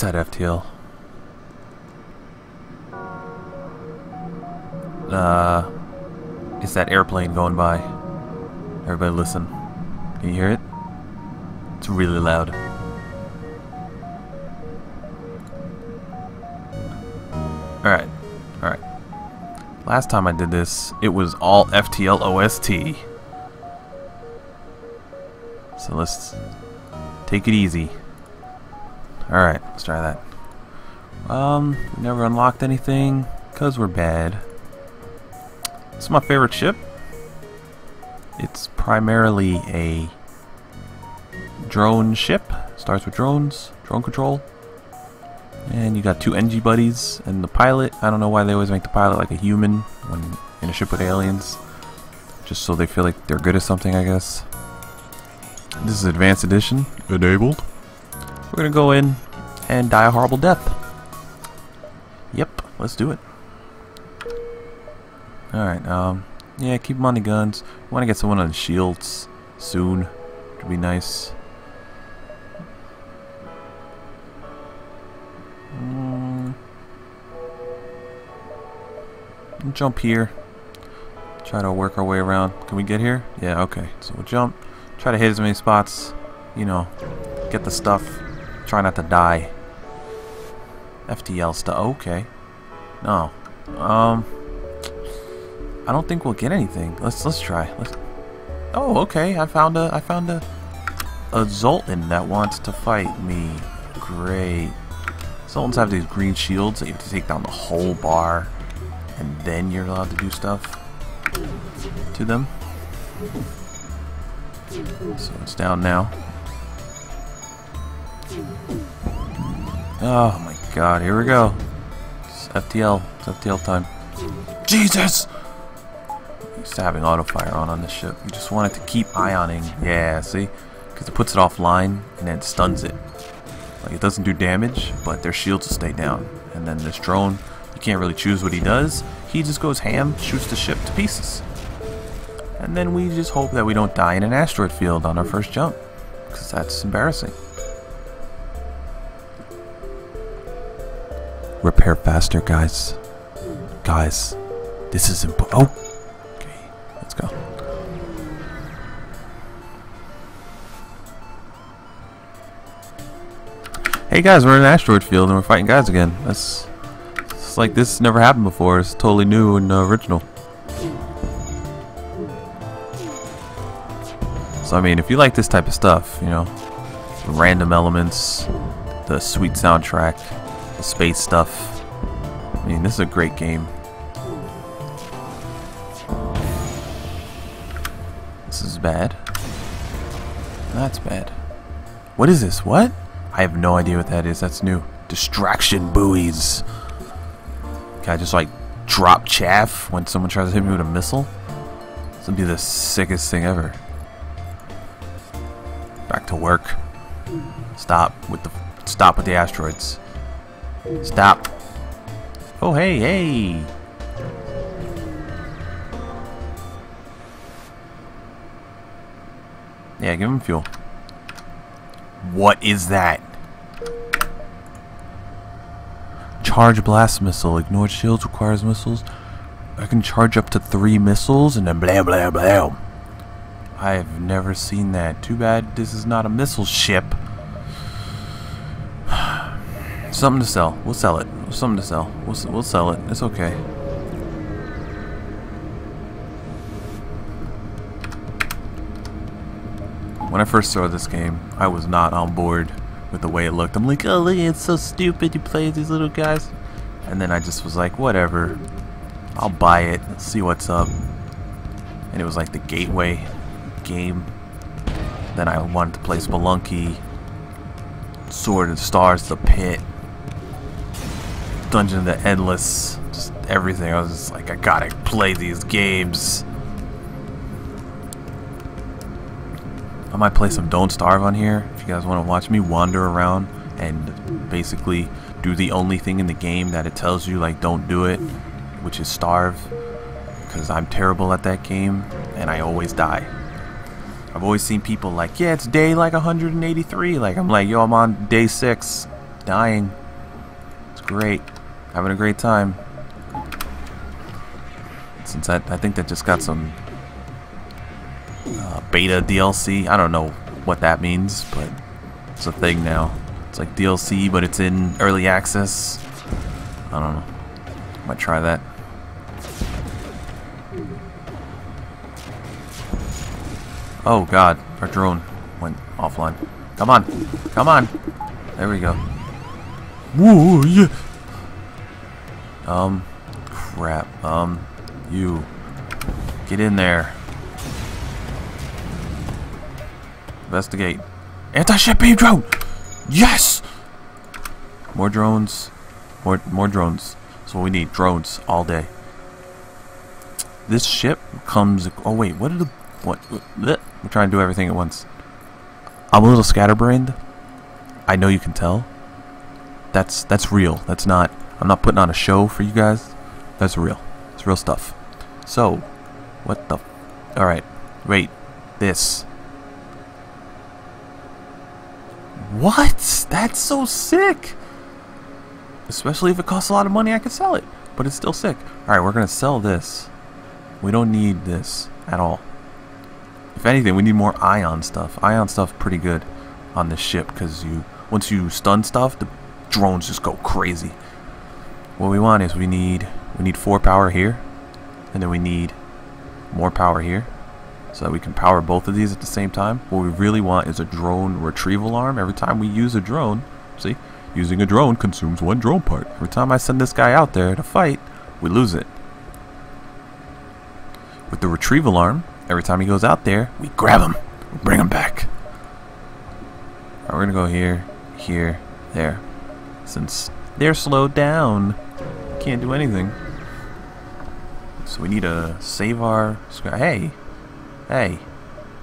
that FTL? Uh, it's that airplane going by. Everybody listen. Can you hear it? It's really loud. Alright, alright. Last time I did this, it was all FTL OST. So let's take it easy. Alright, let's try that. Um, never unlocked anything, because we're bad. This is my favorite ship. It's primarily a drone ship. Starts with drones, drone control. And you got two Engi buddies and the pilot. I don't know why they always make the pilot like a human when in a ship with aliens. Just so they feel like they're good at something, I guess. This is Advanced Edition. Enabled. We're gonna go in and die a horrible death. Yep, let's do it. Alright, um, yeah, keep them on the guns. We want to get someone on the shields soon. It'd be nice. Mm. Jump here. Try to work our way around. Can we get here? Yeah, okay. So we'll jump. Try to hit as many spots. You know, get the stuff. Try not to die. FTL stuff. Okay. No. Um. I don't think we'll get anything. Let's let's try. Let's. Oh, okay. I found a I found a a Zoltan that wants to fight me. Great. Zoltans have these green shields that you have to take down the whole bar, and then you're allowed to do stuff to them. So it's down now. Oh my god, here we go. It's FTL. It's FTL time. Jesus! Used to having auto fire on on this ship. You just want it to keep ioning. Yeah, see? Because it puts it offline and then stuns it. Like it doesn't do damage, but their shields will stay down. And then this drone, you can't really choose what he does. He just goes ham, shoots the ship to pieces. And then we just hope that we don't die in an asteroid field on our first jump. Because that's embarrassing. Repair faster, guys. Guys, this is important. Oh! Okay, let's go. Hey guys, we're in an asteroid field and we're fighting guys again. That's it's like this never happened before. It's totally new and uh, original. So I mean, if you like this type of stuff, you know, random elements, the sweet soundtrack, the space stuff. I mean, this is a great game. This is bad. That's bad. What is this? What? I have no idea what that is. That's new. Distraction buoys. Can I just like drop chaff when someone tries to hit me with a missile? This would be the sickest thing ever. Back to work. Stop with the stop with the asteroids. Stop. Oh hey hey. Yeah, give him fuel. What is that? Charge blast missile. Ignored shields requires missiles. I can charge up to three missiles and then blah blah blah. I have never seen that. Too bad this is not a missile ship. Something to sell. We'll sell it. Something to sell. We'll, we'll sell it. It's okay. When I first saw this game, I was not on board with the way it looked. I'm like, oh, look, it's so stupid. You play these little guys. And then I just was like, whatever. I'll buy it. See what's up. And it was like the gateway game. Then I wanted to play Spelunky. Sword of Stars, The Pit. Dungeon of the Endless. Just everything. I was just like, I gotta play these games. I might play some Don't Starve on here if you guys want to watch me wander around and basically do the only thing in the game that it tells you like don't do it, which is starve because I'm terrible at that game and I always die. I've always seen people like, yeah, it's day like 183. Like I'm like, yo, I'm on day six. dying. It's great. Having a great time. Since I, I think that just got some uh, beta DLC. I don't know what that means, but it's a thing now. It's like DLC, but it's in early access. I don't know. Might try that. Oh god, our drone went offline. Come on, come on. There we go. Whoa, yeah. Um, crap. Um, you. Get in there. Investigate. Anti-ship beam drone! Yes! More drones. More more drones. That's what we need. Drones all day. This ship comes... Oh, wait. What did the... What? Bleh. I'm trying to do everything at once. I'm a little scatterbrained. I know you can tell. That's that's real. That's not... I'm not putting on a show for you guys. That's real. It's real stuff. So, what the... Alright. Wait. This. What? That's so sick! Especially if it costs a lot of money, I could sell it. But it's still sick. Alright, we're gonna sell this. We don't need this at all. If anything, we need more ion stuff. Ion stuff pretty good on this ship because you once you stun stuff, the drones just go crazy. What we want is we need we need four power here, and then we need more power here, so that we can power both of these at the same time. What we really want is a drone retrieval arm. Every time we use a drone, see, using a drone consumes one drone part. Every time I send this guy out there to fight, we lose it. With the retrieval arm, every time he goes out there, we grab him, we bring him back. Right, we're gonna go here, here, there. Since they're slowed down, can't do anything. So we need to save our... Hey, hey,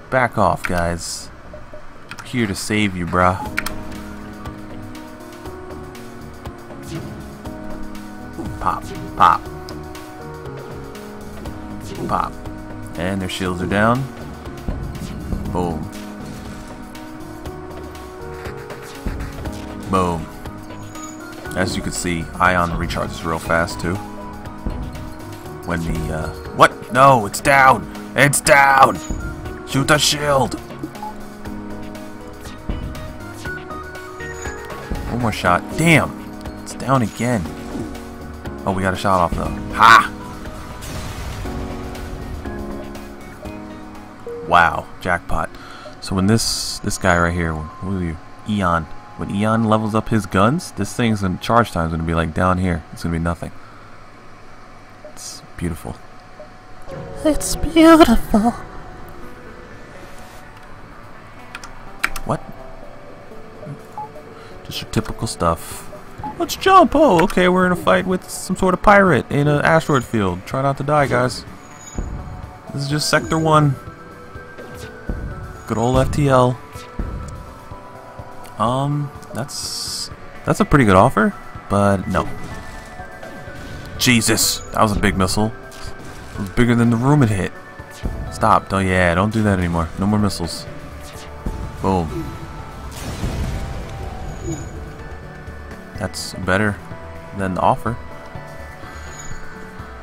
back off, guys. We're here to save you, bruh. Pop, pop. Pop. And their shields are down. Boom. Boom. As you can see, Ion recharges real fast too. When the, uh, what? No, it's down! It's down! Shoot the shield! One more shot. Damn! It's down again. Oh, we got a shot off though. Ha! Wow, jackpot. So when this this guy right here, what are you? Eon. When Eon levels up his guns, this thing's in charge time is gonna be like down here. It's gonna be nothing. It's beautiful. It's beautiful. What? Just your typical stuff. Let's jump! Oh, okay, we're in a fight with some sort of pirate in an asteroid field. Try not to die, guys. This is just Sector 1. Good old FTL. Um, that's that's a pretty good offer, but no. Jesus, that was a big missile. It was bigger than the room it hit. Stop! Don't yeah, don't do that anymore. No more missiles. Boom. That's better than the offer.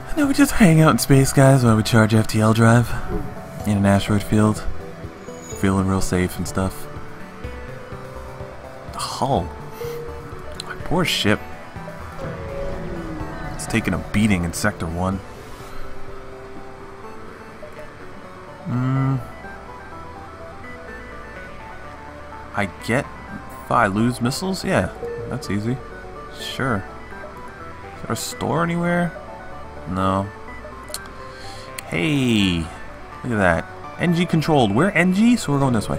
And then we just hang out in space, guys, while we charge FTL drive in an asteroid field. Feeling real safe and stuff. Hull. My poor ship. It's taking a beating in Sector 1. Hmm. I get if I lose missiles? Yeah, that's easy. Sure. Is there a store anywhere? No. Hey, look at that. Engi controlled. We're Engi, so we're going this way.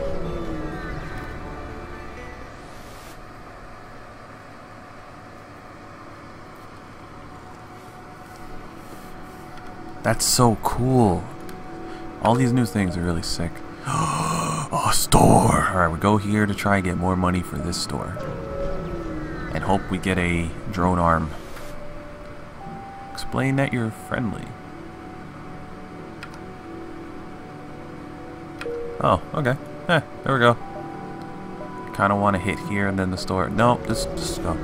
That's so cool. All these new things are really sick. a store! Alright, we go here to try and get more money for this store. And hope we get a drone arm. Explain that you're friendly. Oh, okay. Eh, there we go. kind of want to hit here and then the store. No, just, just go.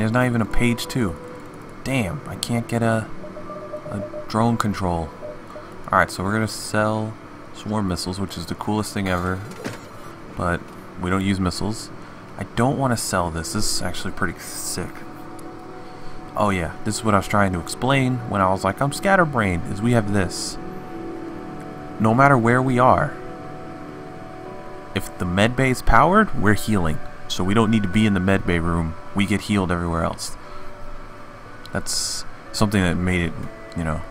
And there's not even a page two. Damn, I can't get a, a drone control. Alright, so we're going to sell swarm missiles, which is the coolest thing ever. But we don't use missiles. I don't want to sell this. This is actually pretty sick. Oh yeah, this is what I was trying to explain when I was like, I'm scatterbrained, is we have this. No matter where we are, if the med bay is powered, we're healing. So we don't need to be in the med bay room. We get healed everywhere else. That's something that made it, you know,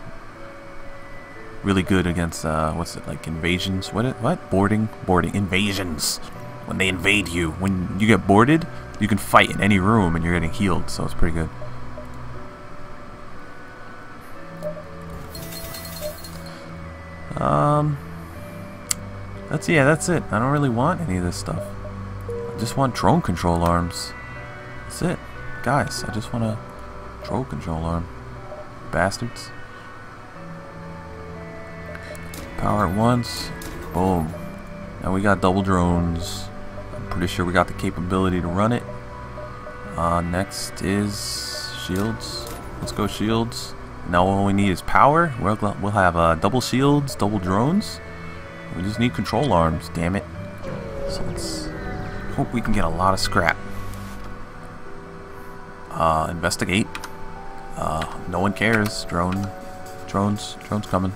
really good against, uh, what's it, like invasions? What? It, what? Boarding? Boarding. Invasions. When they invade you. When you get boarded, you can fight in any room and you're getting healed, so it's pretty good. Um, that's, yeah, that's it. I don't really want any of this stuff. I just want drone control arms. That's it. Guys, I just want a drone control arm. Bastards. Power at once. Boom. Now we got double drones. I'm pretty sure we got the capability to run it. Uh, next is shields. Let's go shields. Now all we need is power. We'll, we'll have uh, double shields, double drones. We just need control arms, damn it. Hope we can get a lot of scrap. Uh, investigate. Uh, no one cares. Drone, drones, drones coming.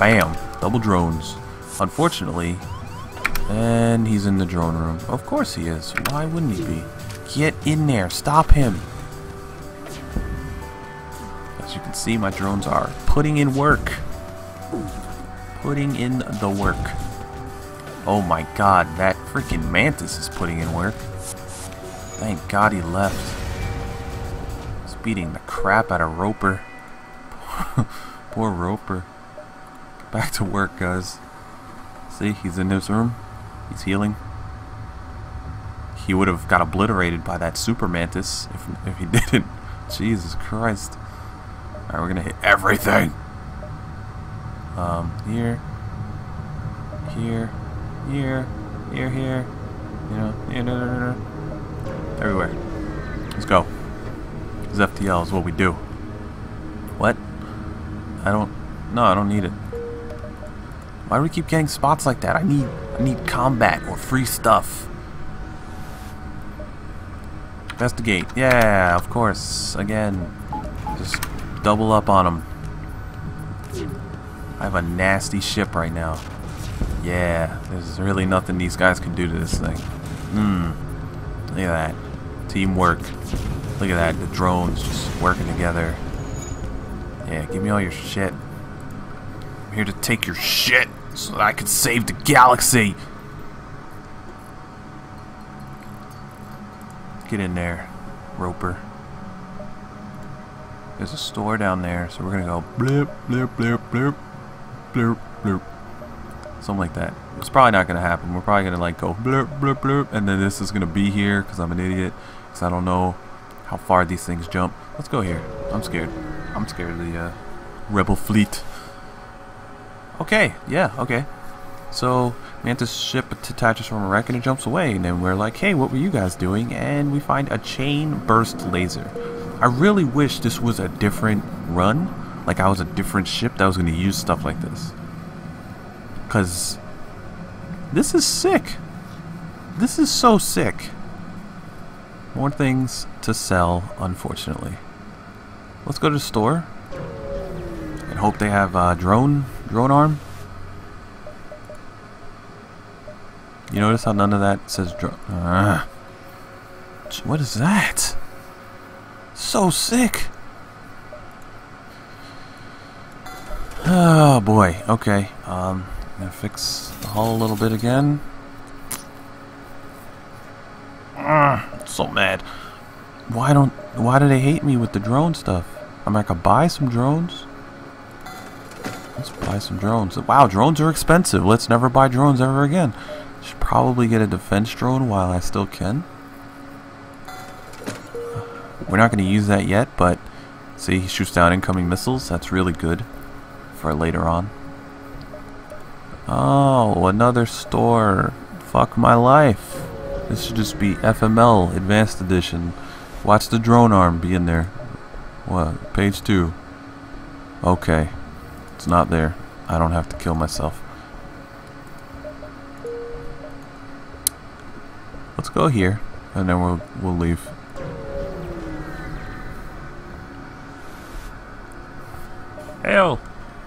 Bam, double drones. Unfortunately, and he's in the drone room. Of course he is. Why wouldn't he be? Get in there. Stop him. As you can see, my drones are putting in work. Putting in the work. Oh my god, that freaking mantis is putting in work. Thank god he left. He's beating the crap out of Roper. Poor Roper. Get back to work, guys. See, he's in his room. He's healing. He would have got obliterated by that super mantis if, if he didn't. Jesus Christ. Alright, we're gonna hit everything. Um, here, here, here, here, here, you know, no, no, no. everywhere. Let's go. Because FTL is what we do. What? I don't, no, I don't need it. Why do we keep getting spots like that? I need, I need combat or free stuff. Investigate. Yeah, of course. Again, just double up on them. I have a nasty ship right now. Yeah, there's really nothing these guys can do to this thing. Hmm. Look at that. Teamwork. Look at that. The drones just working together. Yeah, give me all your shit. I'm here to take your shit so that I can save the galaxy. Get in there, Roper. There's a store down there, so we're gonna go blip, blip, blip, blip, blip, blip. Something like that. It's probably not gonna happen. We're probably gonna like go blip, blip, blip, and then this is gonna be here because I'm an idiot. Because I don't know how far these things jump. Let's go here. I'm scared. I'm scared of the uh, rebel fleet. Okay, yeah, okay. So Mantis ship detaches from a wreck and it jumps away, and then we're like, hey, what were you guys doing? And we find a chain burst laser. I really wish this was a different run, like I was a different ship that was going to use stuff like this. Because this is sick. This is so sick. More things to sell, unfortunately. Let's go to the store and hope they have a drone drone arm. You notice how none of that says drone? Uh, what is that? So sick. Oh boy. Okay. Um, Gonna fix the hull a little bit again. Uh, so mad. Why don't? Why do they hate me with the drone stuff? I'm like, I buy some drones. Let's buy some drones. Wow, drones are expensive. Let's never buy drones ever again. Should probably get a defense drone while I still can. We're not going to use that yet, but See, he shoots down incoming missiles. That's really good for later on. Oh, another store. Fuck my life. This should just be FML Advanced Edition. Watch the drone arm be in there. What? Page 2. Okay. It's not there. I don't have to kill myself. Let's go here, and then we'll we'll leave. Hail!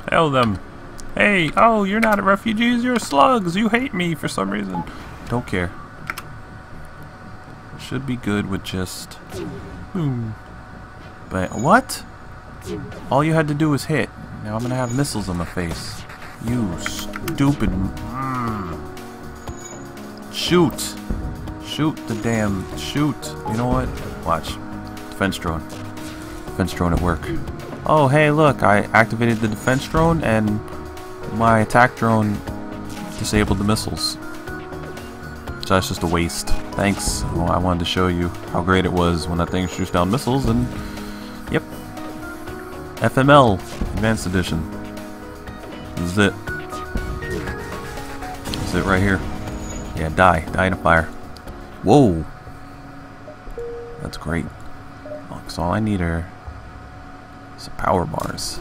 Hail them! Hey! Oh, you're not a refugees, you're slugs! You hate me for some reason. Don't care. Should be good with just... Boom. But what? All you had to do was hit. Now I'm gonna have missiles on my face. You stupid... Mm. Shoot! Shoot the damn... Shoot! You know what? Watch. Defense drone. Defense drone at work. Oh, hey, look, I activated the defense drone and my attack drone disabled the missiles. So that's just a waste. Thanks. Well, I wanted to show you how great it was when that thing shoots down missiles and... Yep. FML Advanced Edition. This is it. This is it right here. Yeah, die. Die in a fire. Whoa! That's great. So all I need are some power bars.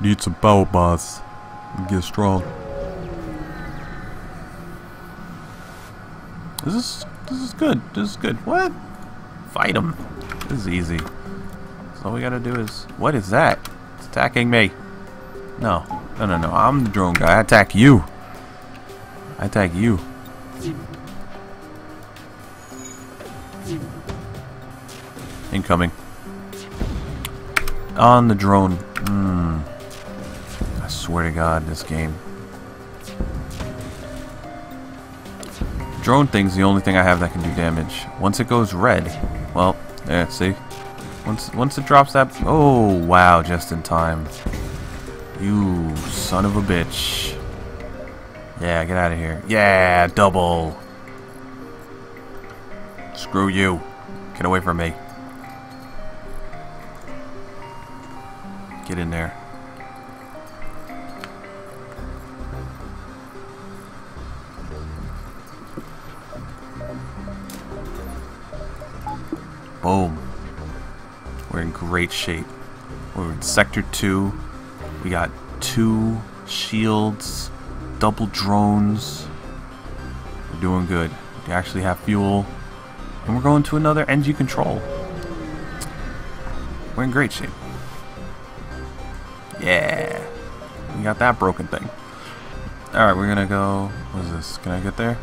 Need some power bars. Get strong. This is this is good. This is good. What? Fight him. This is easy. So all we gotta do is what is that? It's attacking me. No. No no no. I'm the drone guy. I attack you. I attack you. Incoming. On the drone. Mm. Swear to God, this game. Drone thing's the only thing I have that can do damage. Once it goes red, well, there, see? Once once it drops that... Oh, wow, just in time. You son of a bitch. Yeah, get out of here. Yeah, double. Screw you. Get away from me. Get in there. Boom. We're in great shape. We're in Sector 2. We got two shields, double drones. We're doing good. We actually have fuel. And we're going to another Engi control. We're in great shape. Yeah. We got that broken thing. Alright, we're gonna go... What is this? Can I get there?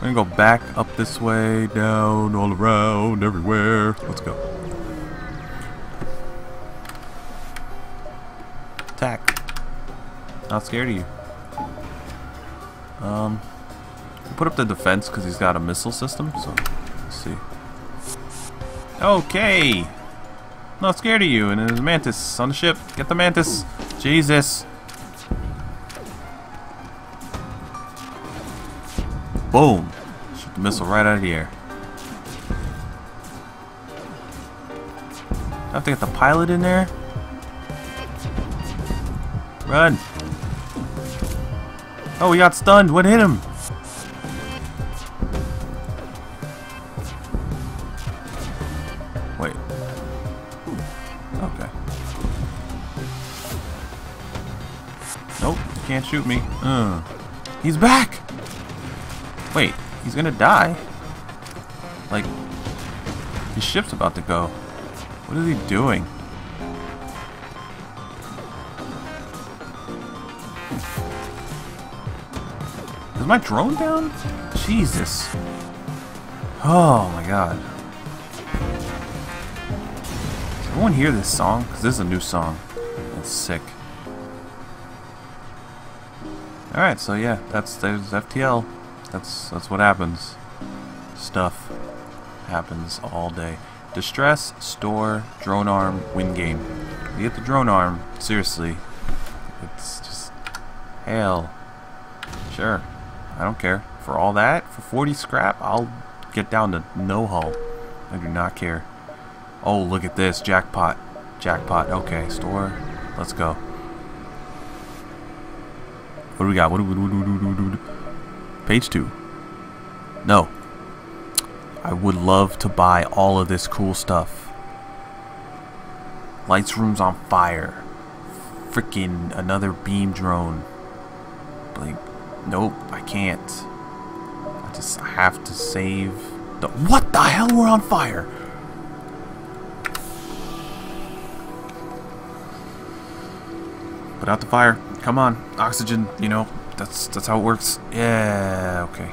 We're gonna go back up this way, down, all around, everywhere. Let's go. Attack. Not scared of you. Um, put up the defense because he's got a missile system. So, let's see. Okay. Not scared of you. And there's a mantis on the ship. Get the mantis. Jesus. Boom. Shoot the missile right out of the air. I have to get the pilot in there. Run. Oh, he got stunned. What hit him? Wait. Okay. Nope, can't shoot me. Uh. He's back! Gonna die? Like, his ship's about to go. What is he doing? Is my drone down? Jesus. Oh my god. Does everyone hear this song? Because this is a new song. It's sick. Alright, so yeah, that's there's FTL. That's that's what happens. Stuff happens all day. Distress, store, drone arm, win game. You get the drone arm, seriously. It's just hell. Sure. I don't care. For all that, for 40 scrap, I'll get down to no hull. I do not care. Oh, look at this. Jackpot. Jackpot. Okay, store. Let's go. What do we got? What do we do? Page two. No. I would love to buy all of this cool stuff. Lights room's on fire. Freaking another beam drone. Like, nope, I can't. I just have to save the. What the hell? We're on fire! Put out the fire. Come on, oxygen. You know that's that's how it works. Yeah. Okay.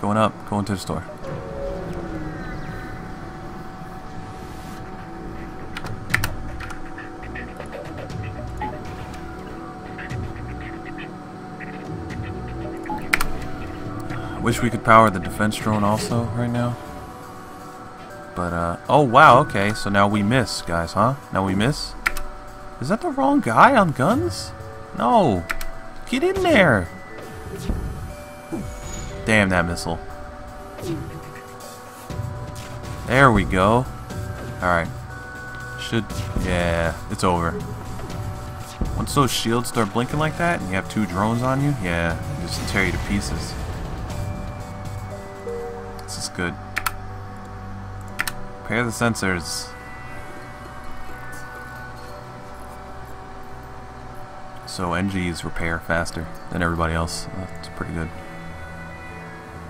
Going up. Going to the store. Wish we could power the defense drone also right now. But, uh, oh wow, okay, so now we miss, guys, huh? Now we miss? Is that the wrong guy on guns? No. Get in there. Damn that missile. There we go. Alright. Should, yeah, it's over. Once those shields start blinking like that, and you have two drones on you, yeah, just tear you to pieces. This is good. Pair the sensors. So Engis repair faster than everybody else. That's pretty good.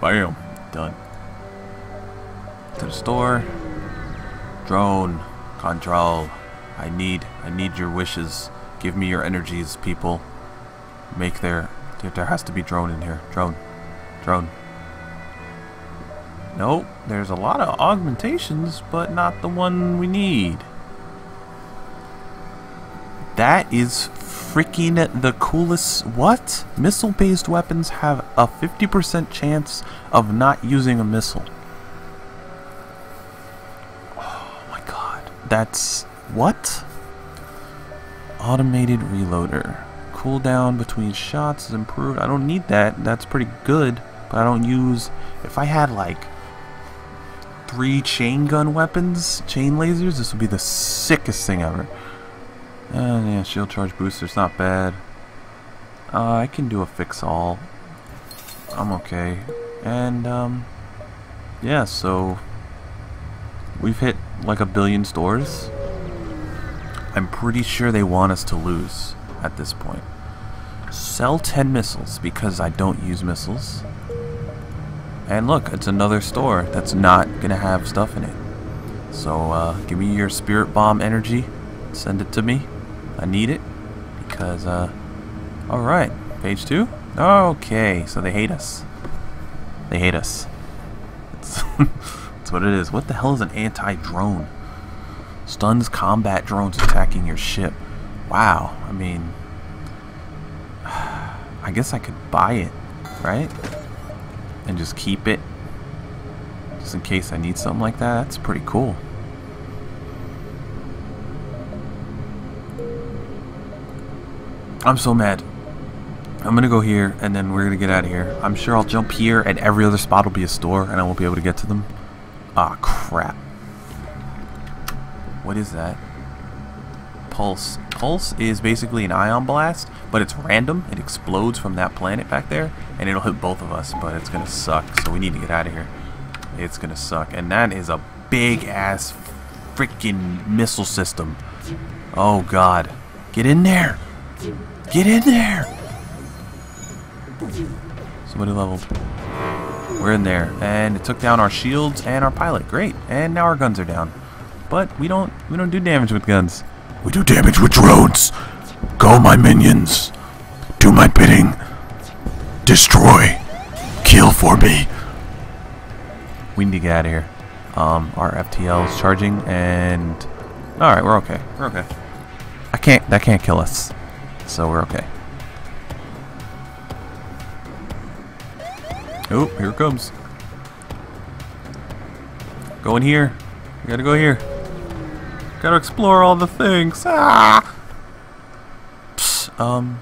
Bam! Done. To the store. Drone. Control. I need, I need your wishes. Give me your energies, people. Make their, there has to be drone in here. Drone. Drone. Nope, there's a lot of augmentations, but not the one we need. That is freaking the coolest... What? Missile-based weapons have a 50% chance of not using a missile. Oh my god. That's... What? Automated reloader. Cooldown between shots is improved. I don't need that. That's pretty good. But I don't use... If I had like three chain gun weapons, chain lasers, this would be the sickest thing ever. Uh, yeah, shield charge booster's not bad. Uh, I can do a fix all. I'm okay. And, um, yeah, so we've hit like a billion stores. I'm pretty sure they want us to lose at this point. Sell 10 missiles because I don't use missiles. And look, it's another store that's not gonna have stuff in it. So uh, give me your spirit bomb energy. Send it to me. I need it because uh, all right, page two. Okay, so they hate us. They hate us. That's, that's what it is. What the hell is an anti-drone? Stuns combat drones attacking your ship. Wow. I mean, I guess I could buy it, right? and just keep it just in case I need something like that. That's pretty cool. I'm so mad. I'm gonna go here and then we're gonna get out of here. I'm sure I'll jump here and every other spot will be a store and I won't be able to get to them. Ah, crap. What is that? Pulse. Pulse is basically an ion blast, but it's random. It explodes from that planet back there, and it'll hit both of us, but it's gonna suck, so we need to get out of here. It's gonna suck. And that is a big-ass freaking missile system. Oh, God. Get in there! Get in there! Somebody leveled. We're in there, and it took down our shields and our pilot. Great, and now our guns are down. But we don't we don't do damage with guns. We do damage with drones. Go, my minions. Do my bidding. Destroy. Kill for me. We need to get out of here. Um, our FTL is charging, and all right, we're okay. We're okay. I can't. That can't kill us, so we're okay. Oh, here it comes. Go in here. We gotta go here. Gotta explore all the things. Ah! Psst, um,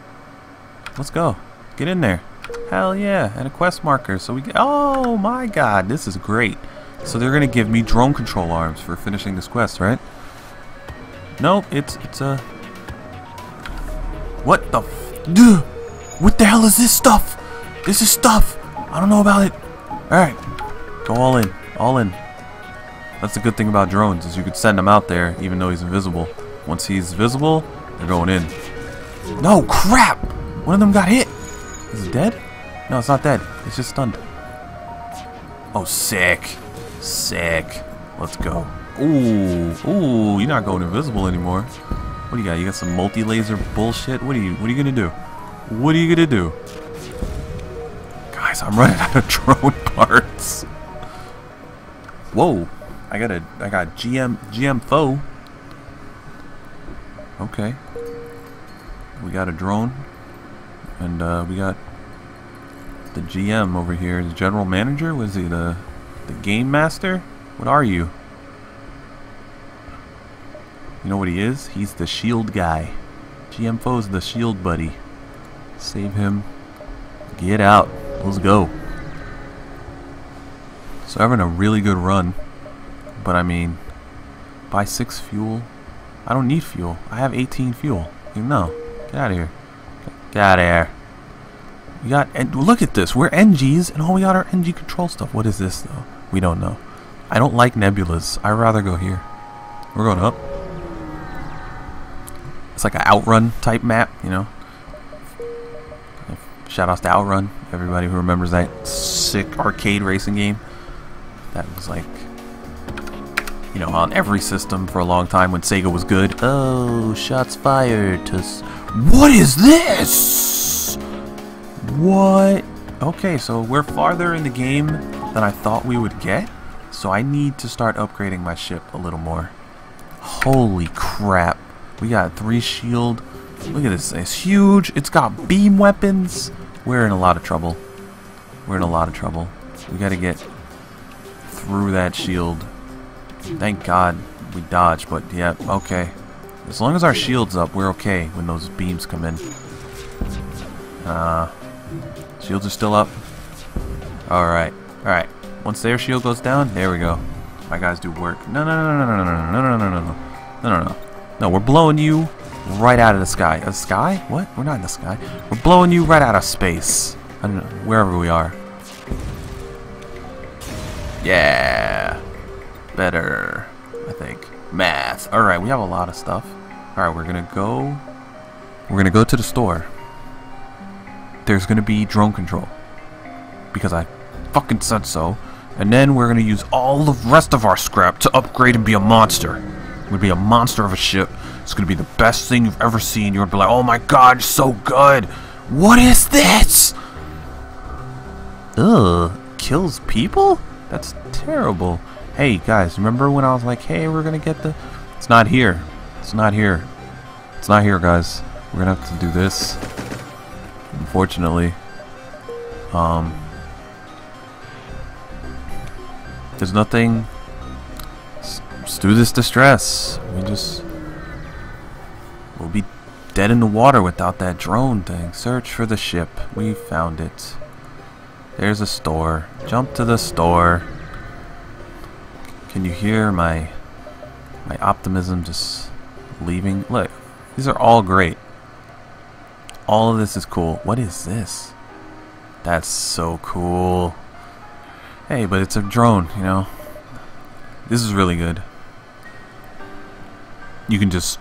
let's go. Get in there. Hell yeah, and a quest marker. So we get, oh my god, this is great. So they're gonna give me drone control arms for finishing this quest, right? Nope, it's it's a. What the? F what the hell is this stuff? This is stuff. I don't know about it. All right, go all in, all in. That's the good thing about drones is you could send him out there even though he's invisible. Once he's visible, they're going in. No crap! One of them got hit. Is it dead? No, it's not dead. It's just stunned. Oh, sick. Sick. Let's go. Ooh, ooh, you're not going invisible anymore. What do you got? You got some multi-laser bullshit? What are you what are you gonna do? What are you gonna do? Guys, I'm running out of drone parts. Whoa. I got a I got GM GM foe. Okay. We got a drone. And uh, we got the GM over here, the general manager? Was he the the game master? What are you? You know what he is? He's the shield guy. GM foe's the shield buddy. Save him. Get out. Let's go. So having a really good run. But I mean, buy 6 fuel. I don't need fuel. I have 18 fuel. You know. Get out of here. Get out of here. We got, and look at this. We're Engis, and all we got are Engi control stuff. What is this, though? We don't know. I don't like nebulas. I'd rather go here. We're going up. It's like an outrun type map, you know. Shout outs to Outrun, everybody who remembers that sick arcade racing game. That was like, you know, on every system for a long time when Sega was good. Oh, shots fired to. what is this? What? Okay, so we're farther in the game than I thought we would get. So I need to start upgrading my ship a little more. Holy crap. We got three shield. Look at this. It's huge. It's got beam weapons. We're in a lot of trouble. We're in a lot of trouble. We gotta get through that shield. Thank God we dodged, but yeah, okay. As long as our shield's up, we're okay when those beams come in. Uh, shields are still up. Alright, alright. Once their shield goes down, there we go. My guys do work. No, no, no, no, no, no, no, no, no, no, no, no, no, no. No, we're blowing you right out of the sky. A sky? What? We're not in the sky. We're blowing you right out of space. I don't know, wherever we are. Yeah. Better, I think. Math. Alright, we have a lot of stuff. Alright, we're gonna go... We're gonna go to the store. There's gonna be drone control. Because I fucking said so. And then we're gonna use all the rest of our scrap to upgrade and be a monster. We're gonna be a monster of a ship. It's gonna be the best thing you've ever seen. You're gonna be like, oh my god, it's so good. What is this? Ugh, kills people? That's terrible. Hey guys, remember when I was like, hey, we're gonna get the... It's not here. It's not here. It's not here, guys. We're gonna have to do this. Unfortunately. Um... There's nothing... Let's do this distress. We just... We'll be dead in the water without that drone thing. Search for the ship. We found it. There's a store. Jump to the store. Can you hear my my optimism just leaving? Look, these are all great. All of this is cool. What is this? That's so cool. Hey, but it's a drone, you know. This is really good. You can just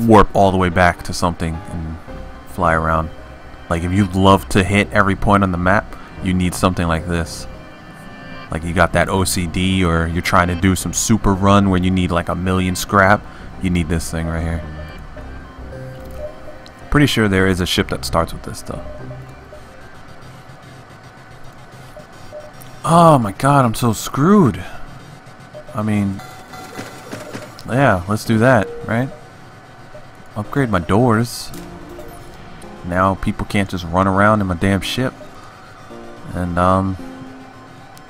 warp all the way back to something and fly around. Like if you love to hit every point on the map, you need something like this. Like you got that OCD or you're trying to do some super run where you need like a million scrap, you need this thing right here. Pretty sure there is a ship that starts with this though. Oh my god, I'm so screwed. I mean, yeah, let's do that, right? Upgrade my doors. Now people can't just run around in my damn ship. And, um,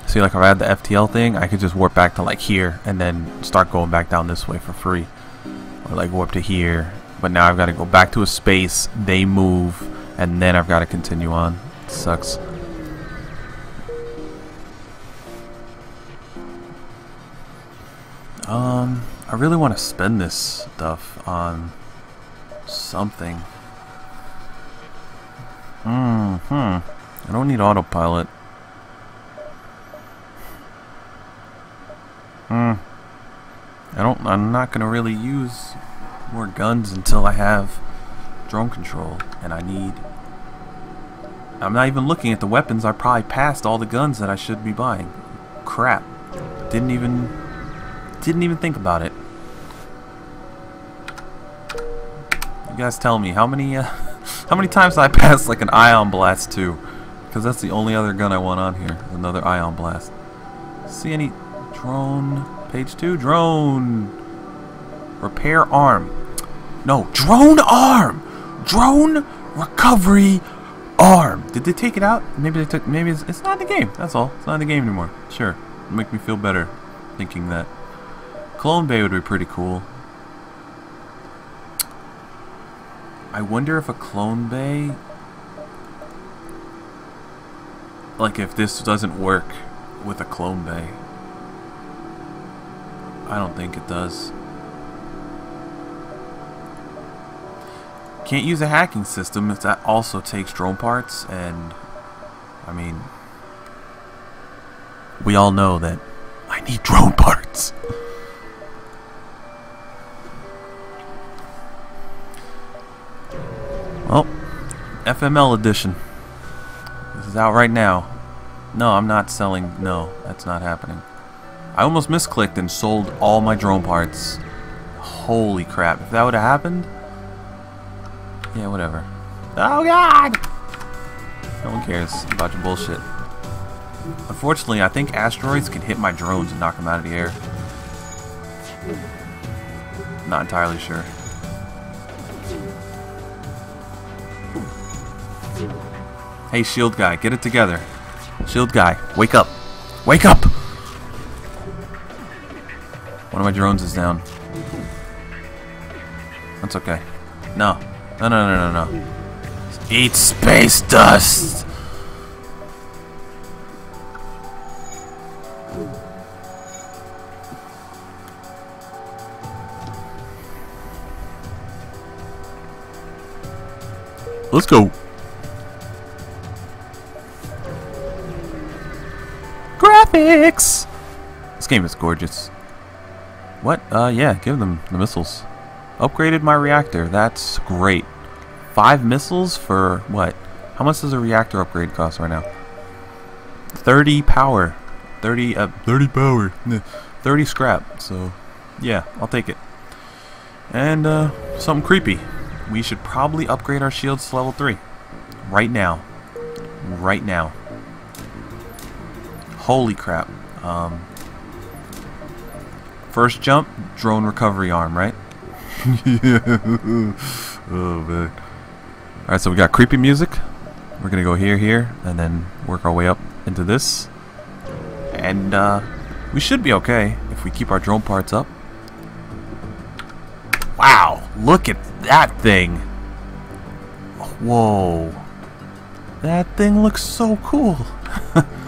see, like, if I had the FTL thing, I could just warp back to, like, here and then start going back down this way for free. Or, like, warp to here. But now I've got to go back to a space, they move, and then I've got to continue on. Sucks. Um, I really want to spend this stuff on something. Hmm. I don't need autopilot. Hmm. I don't, I'm not going to really use more guns until I have drone control. And I need... I'm not even looking at the weapons. I probably passed all the guns that I should be buying. Crap. Didn't even... Didn't even think about it. You guys tell me, how many, uh, how many times I pass like an ion blast too? Because that's the only other gun I want on here. Another ion blast. See any drone? Page two, drone. Repair arm. No, drone arm. Drone recovery arm. Did they take it out? Maybe they took. Maybe it's, it's not the game. That's all. It's not the game anymore. Sure, It'll make me feel better thinking that. Clone Bay would be pretty cool. I wonder if a clone bay like if this doesn't work with a clone bay. I don't think it does. Can't use a hacking system if that also takes drone parts and I mean we all know that I need drone parts. Oh, well, FML edition. This is out right now. No, I'm not selling. No, that's not happening. I almost misclicked and sold all my drone parts. Holy crap. If that would have happened... Yeah, whatever. Oh, God! No one cares about your bullshit. Unfortunately, I think asteroids can hit my drones and knock them out of the air. Not entirely sure. Hey, shield guy, get it together. Shield guy, wake up. Wake up! One of my drones is down. That's okay. No. No, no, no, no, no. Eat space dust! Let's go. Game is gorgeous. What? Uh, yeah, give them the missiles. Upgraded my reactor. That's great. Five missiles for what? How much does a reactor upgrade cost right now? 30 power. 30, uh, 30 power. 30 scrap. So, yeah, I'll take it. And, uh, something creepy. We should probably upgrade our shields to level 3. Right now. Right now. Holy crap. Um, first jump, drone recovery arm, right? oh, man. Alright, so we got creepy music. We're going to go here, here, and then work our way up into this. And uh, we should be okay if we keep our drone parts up. Wow, look at that thing. Whoa. That thing looks so cool.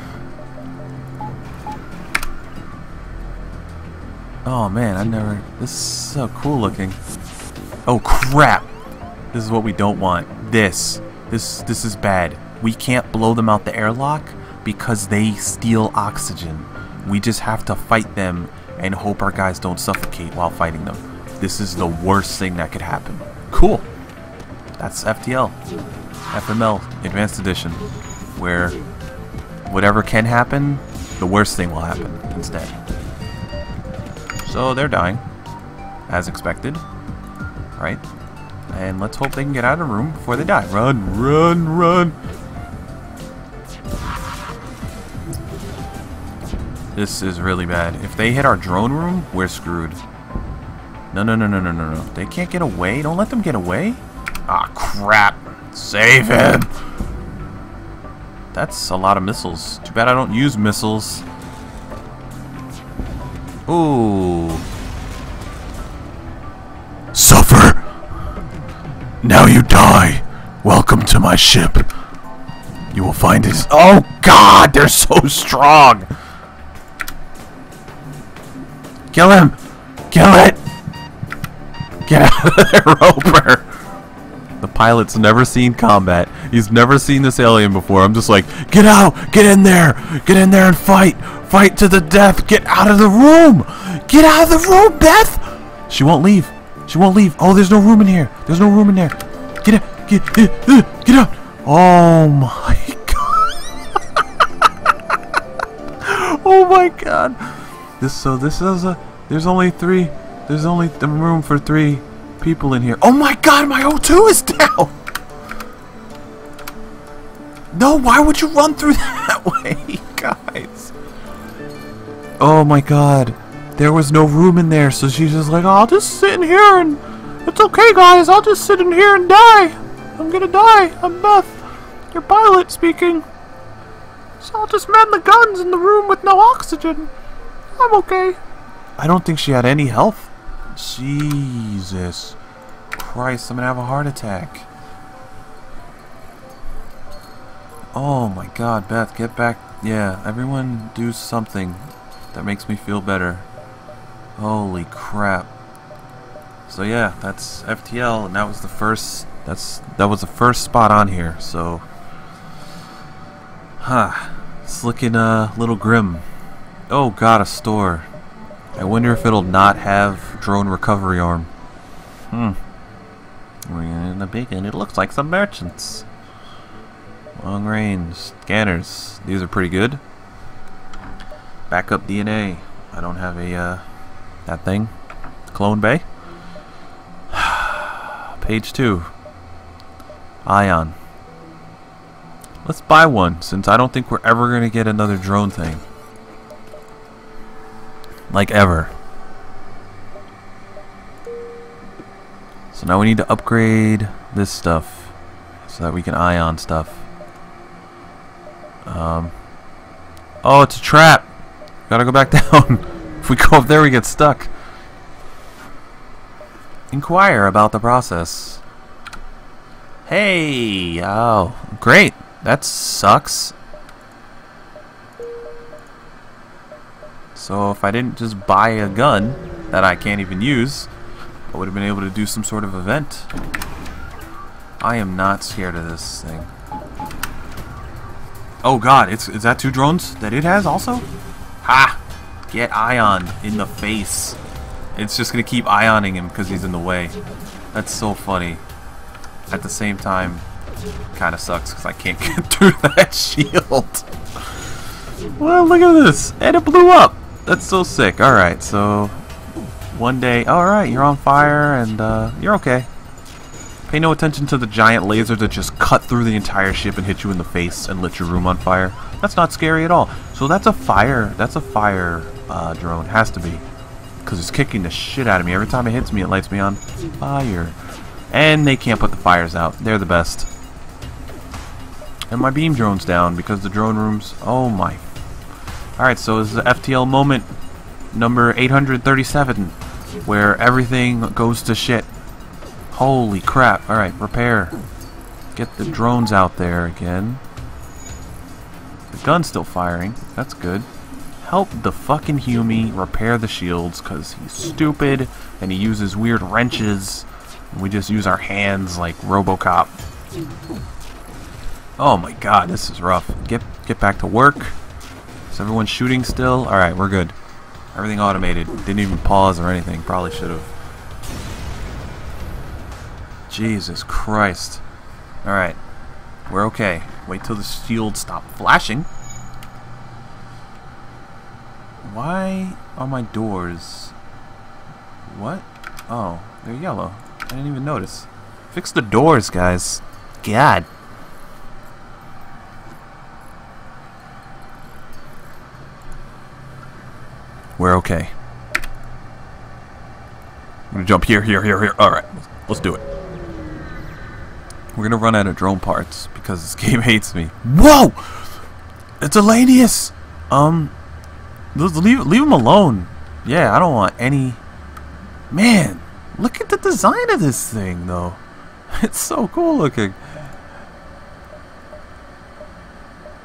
oh man, I never... This is so cool looking. Oh crap. This is what we don't want. This. This this is bad. We can't blow them out the airlock because they steal oxygen. We just have to fight them and hope our guys don't suffocate while fighting them. This is the worst thing that could happen. Cool. That's FTL. FML Advanced Edition. Where whatever can happen, the worst thing will happen instead. So they're dying. As expected. Right? And let's hope they can get out of the room before they die. Run, run, run! This is really bad. If they hit our drone room, we're screwed. No, no, no, no, no, no, no. They can't get away? Don't let them get away? Ah, crap. Save him! That's a lot of missiles. Too bad I don't use missiles. Ooh. Suffer! Now you die! Welcome to my ship. You will find it. Oh God, they're so strong. Kill him! Kill it! Get out of there, Roper! The pilot's never seen combat. He's never seen this alien before. I'm just like, get out! Get in there! Get in there and fight! Fight to the death! Get out of the room! Get out of the room, Beth! She won't leave. She won't leave. Oh, there's no room in here. There's no room in there. Get out! Get, get, uh, get out! Oh my god! oh my god! This so this is a there's only three there's only room for three people in here. Oh my god, my O2 is down! No, why would you run through that way, guys? Oh my god. There was no room in there, so she's just like, I'll just sit in here and it's okay guys, I'll just sit in here and die. I'm gonna die. I'm Beth. Your pilot speaking. So I'll just man the guns in the room with no oxygen. I'm okay. I don't think she had any health. Jesus Christ, I'm gonna have a heart attack. Oh my god, Beth, get back. Yeah, everyone do something that makes me feel better. Holy crap. So yeah, that's FTL, and that was the first. That's that was the first spot on here. So, huh, it's looking uh, a little grim. Oh god, a store. I wonder if it'll not have drone recovery arm. Hmm. We're in the beacon, it looks like some merchants. Long range scanners. These are pretty good. Backup DNA. I don't have a uh, that thing. Clone Bay. Page two. Ion. Let's buy one, since I don't think we're ever gonna get another drone thing. Like ever. So now we need to upgrade this stuff so that we can ion stuff. Um, oh, it's a trap. Gotta go back down. if we go up there, we get stuck. Inquire about the process. Hey! Oh, great. That sucks. So if I didn't just buy a gun that I can't even use, I would have been able to do some sort of event. I am not scared of this thing. Oh god, it's is that two drones that it has also? Ha! Get Ion in the face. It's just gonna keep ioning him because he's in the way. That's so funny. At the same time, kind of sucks because I can't get through that shield. well, look at this. And it blew up. That's so sick. Alright, so one day, alright, you're on fire and uh, you're okay. Pay no attention to the giant laser that just cut through the entire ship and hit you in the face and lit your room on fire. That's not scary at all. So that's a fire, that's a fire uh, drone, has to be. Because it's kicking the shit out of me. Every time it hits me, it lights me on fire. And they can't put the fires out. They're the best. And my beam drone's down because the drone rooms, oh my Alright, so this is the FTL moment number 837, where everything goes to shit. Holy crap. Alright, repair. Get the drones out there again. Gun's still firing. That's good. Help the fucking Huey repair the shields, because he's stupid, and he uses weird wrenches, and we just use our hands like Robocop. Oh my god, this is rough. Get get back to work. Is everyone shooting still? Alright, we're good. Everything automated. Didn't even pause or anything. Probably should have. Jesus Christ. Alright. We're okay. Wait till the shield stop flashing. Why are my doors... What? Oh, they're yellow. I didn't even notice. Fix the doors, guys. God. We're okay. I'm gonna jump here, here, here, here. Alright, let's do it. We're gonna run out of drone parts because this game hates me. Whoa! It's a Lanius! Um, leave, leave him alone. Yeah, I don't want any... Man, look at the design of this thing, though. It's so cool looking.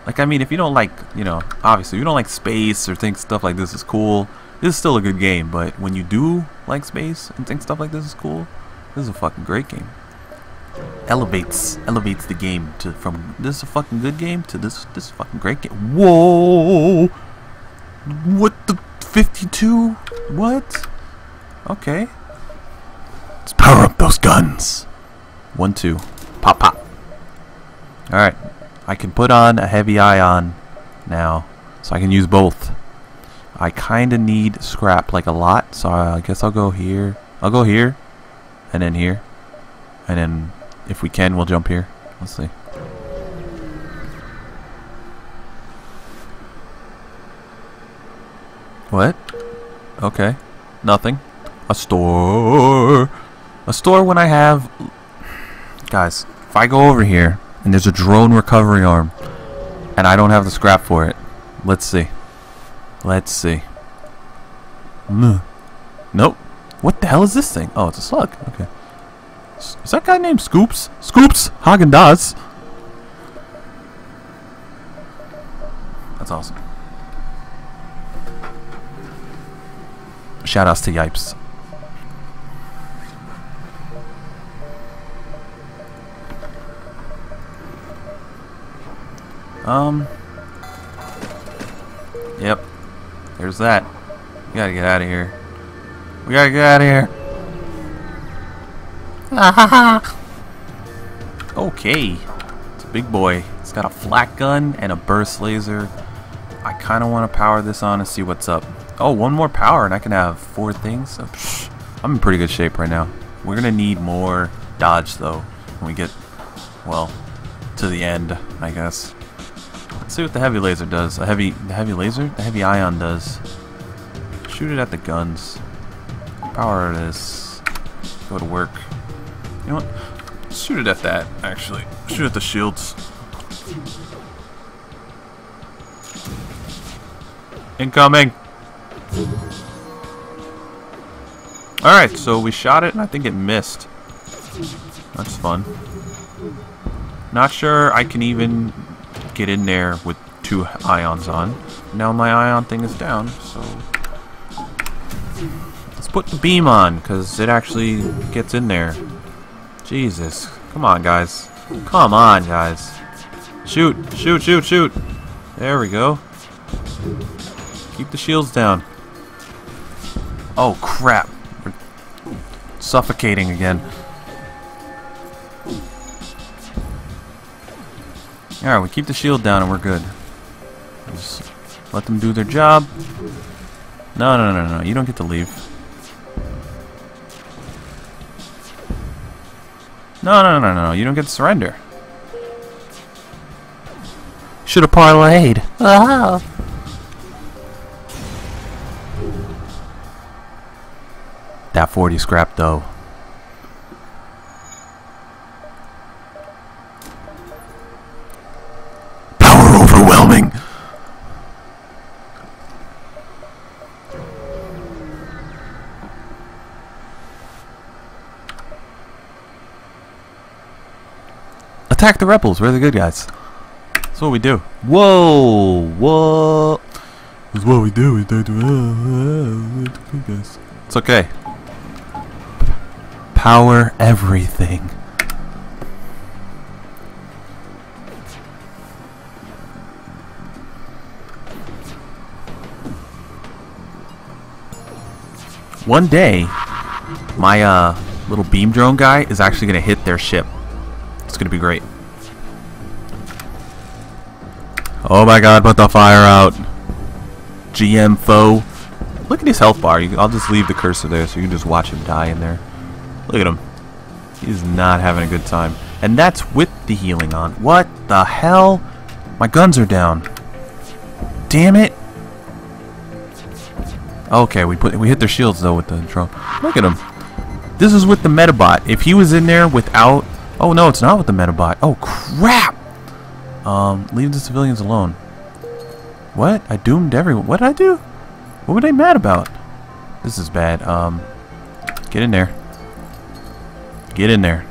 Like, I mean, if you don't like, you know, obviously, you don't like space or think stuff like this is cool, this is still a good game. But when you do like space and think stuff like this is cool, this is a fucking great game. Elevates, elevates the game to from this is a fucking good game to this this fucking great game. Whoa! What the 52? What? Okay. Let's power up those guns. One, two. Pop, pop. Alright. I can put on a heavy ion now. So I can use both. I kind of need scrap, like a lot. So I guess I'll go here. I'll go here. And then here. And then, if we can, we'll jump here. Let's see. What? Okay. Nothing. A store. A store when I have... Guys, if I go over here and there's a drone recovery arm and I don't have the scrap for it, let's see. Let's see. Nope. What the hell is this thing? Oh, it's a slug. Okay. Is that guy named Scoops? Scoops! Häagen-Dazs. That's awesome. Shoutouts to Yipes. Um. Yep. There's that. We gotta get out of here. We gotta get out of here. Okay. It's a big boy. It's got a flat gun and a burst laser. I kind of want to power this on and see what's up. Oh, one more power and I can have four things. So, psh, I'm in pretty good shape right now. We're going to need more dodge though when we get, well, to the end, I guess. Let's see what the heavy laser does. A heavy, the heavy laser? The heavy ion does. Shoot it at the guns. Power this. Go to work. You know what? Shoot it at that, actually. Shoot at the shields. Incoming! Alright, so we shot it and I think it missed. That's fun. Not sure I can even get in there with two ions on. Now my ion thing is down, so... Let's put the beam on, because it actually gets in there. Jesus. Come on, guys. Come on, guys. Shoot, shoot, shoot, shoot. There we go. Keep the shields down. Oh, crap. We're suffocating again. Alright, we keep the shield down and we're good. Just let them do their job. No, no, no, no. You don't get to leave. No, no, no, no, no. You don't get to surrender. Should have parlayed. Oh, That 40 scrap though. Power overwhelming. Attack the rebels. We're the good guys. That's what we do. Whoa! Whoa! That's what we do. We do. The uh, uh, uh, good guys. It's okay. Power everything. One day, my uh, little beam drone guy is actually going to hit their ship. It's going to be great. Oh my god, put the fire out. GM foe. Look at his health bar. I'll just leave the cursor there so you can just watch him die in there. Look at him. He's not having a good time. And that's with the healing on. What the hell? My guns are down. Damn it. Okay, we put we hit their shields though with the drone. Look at him. This is with the Metabot. If he was in there without Oh no, it's not with the Metabot. Oh crap. Um, leave the civilians alone. What? I doomed everyone. What did I do? What were they mad about? This is bad. Um, get in there. Get in there.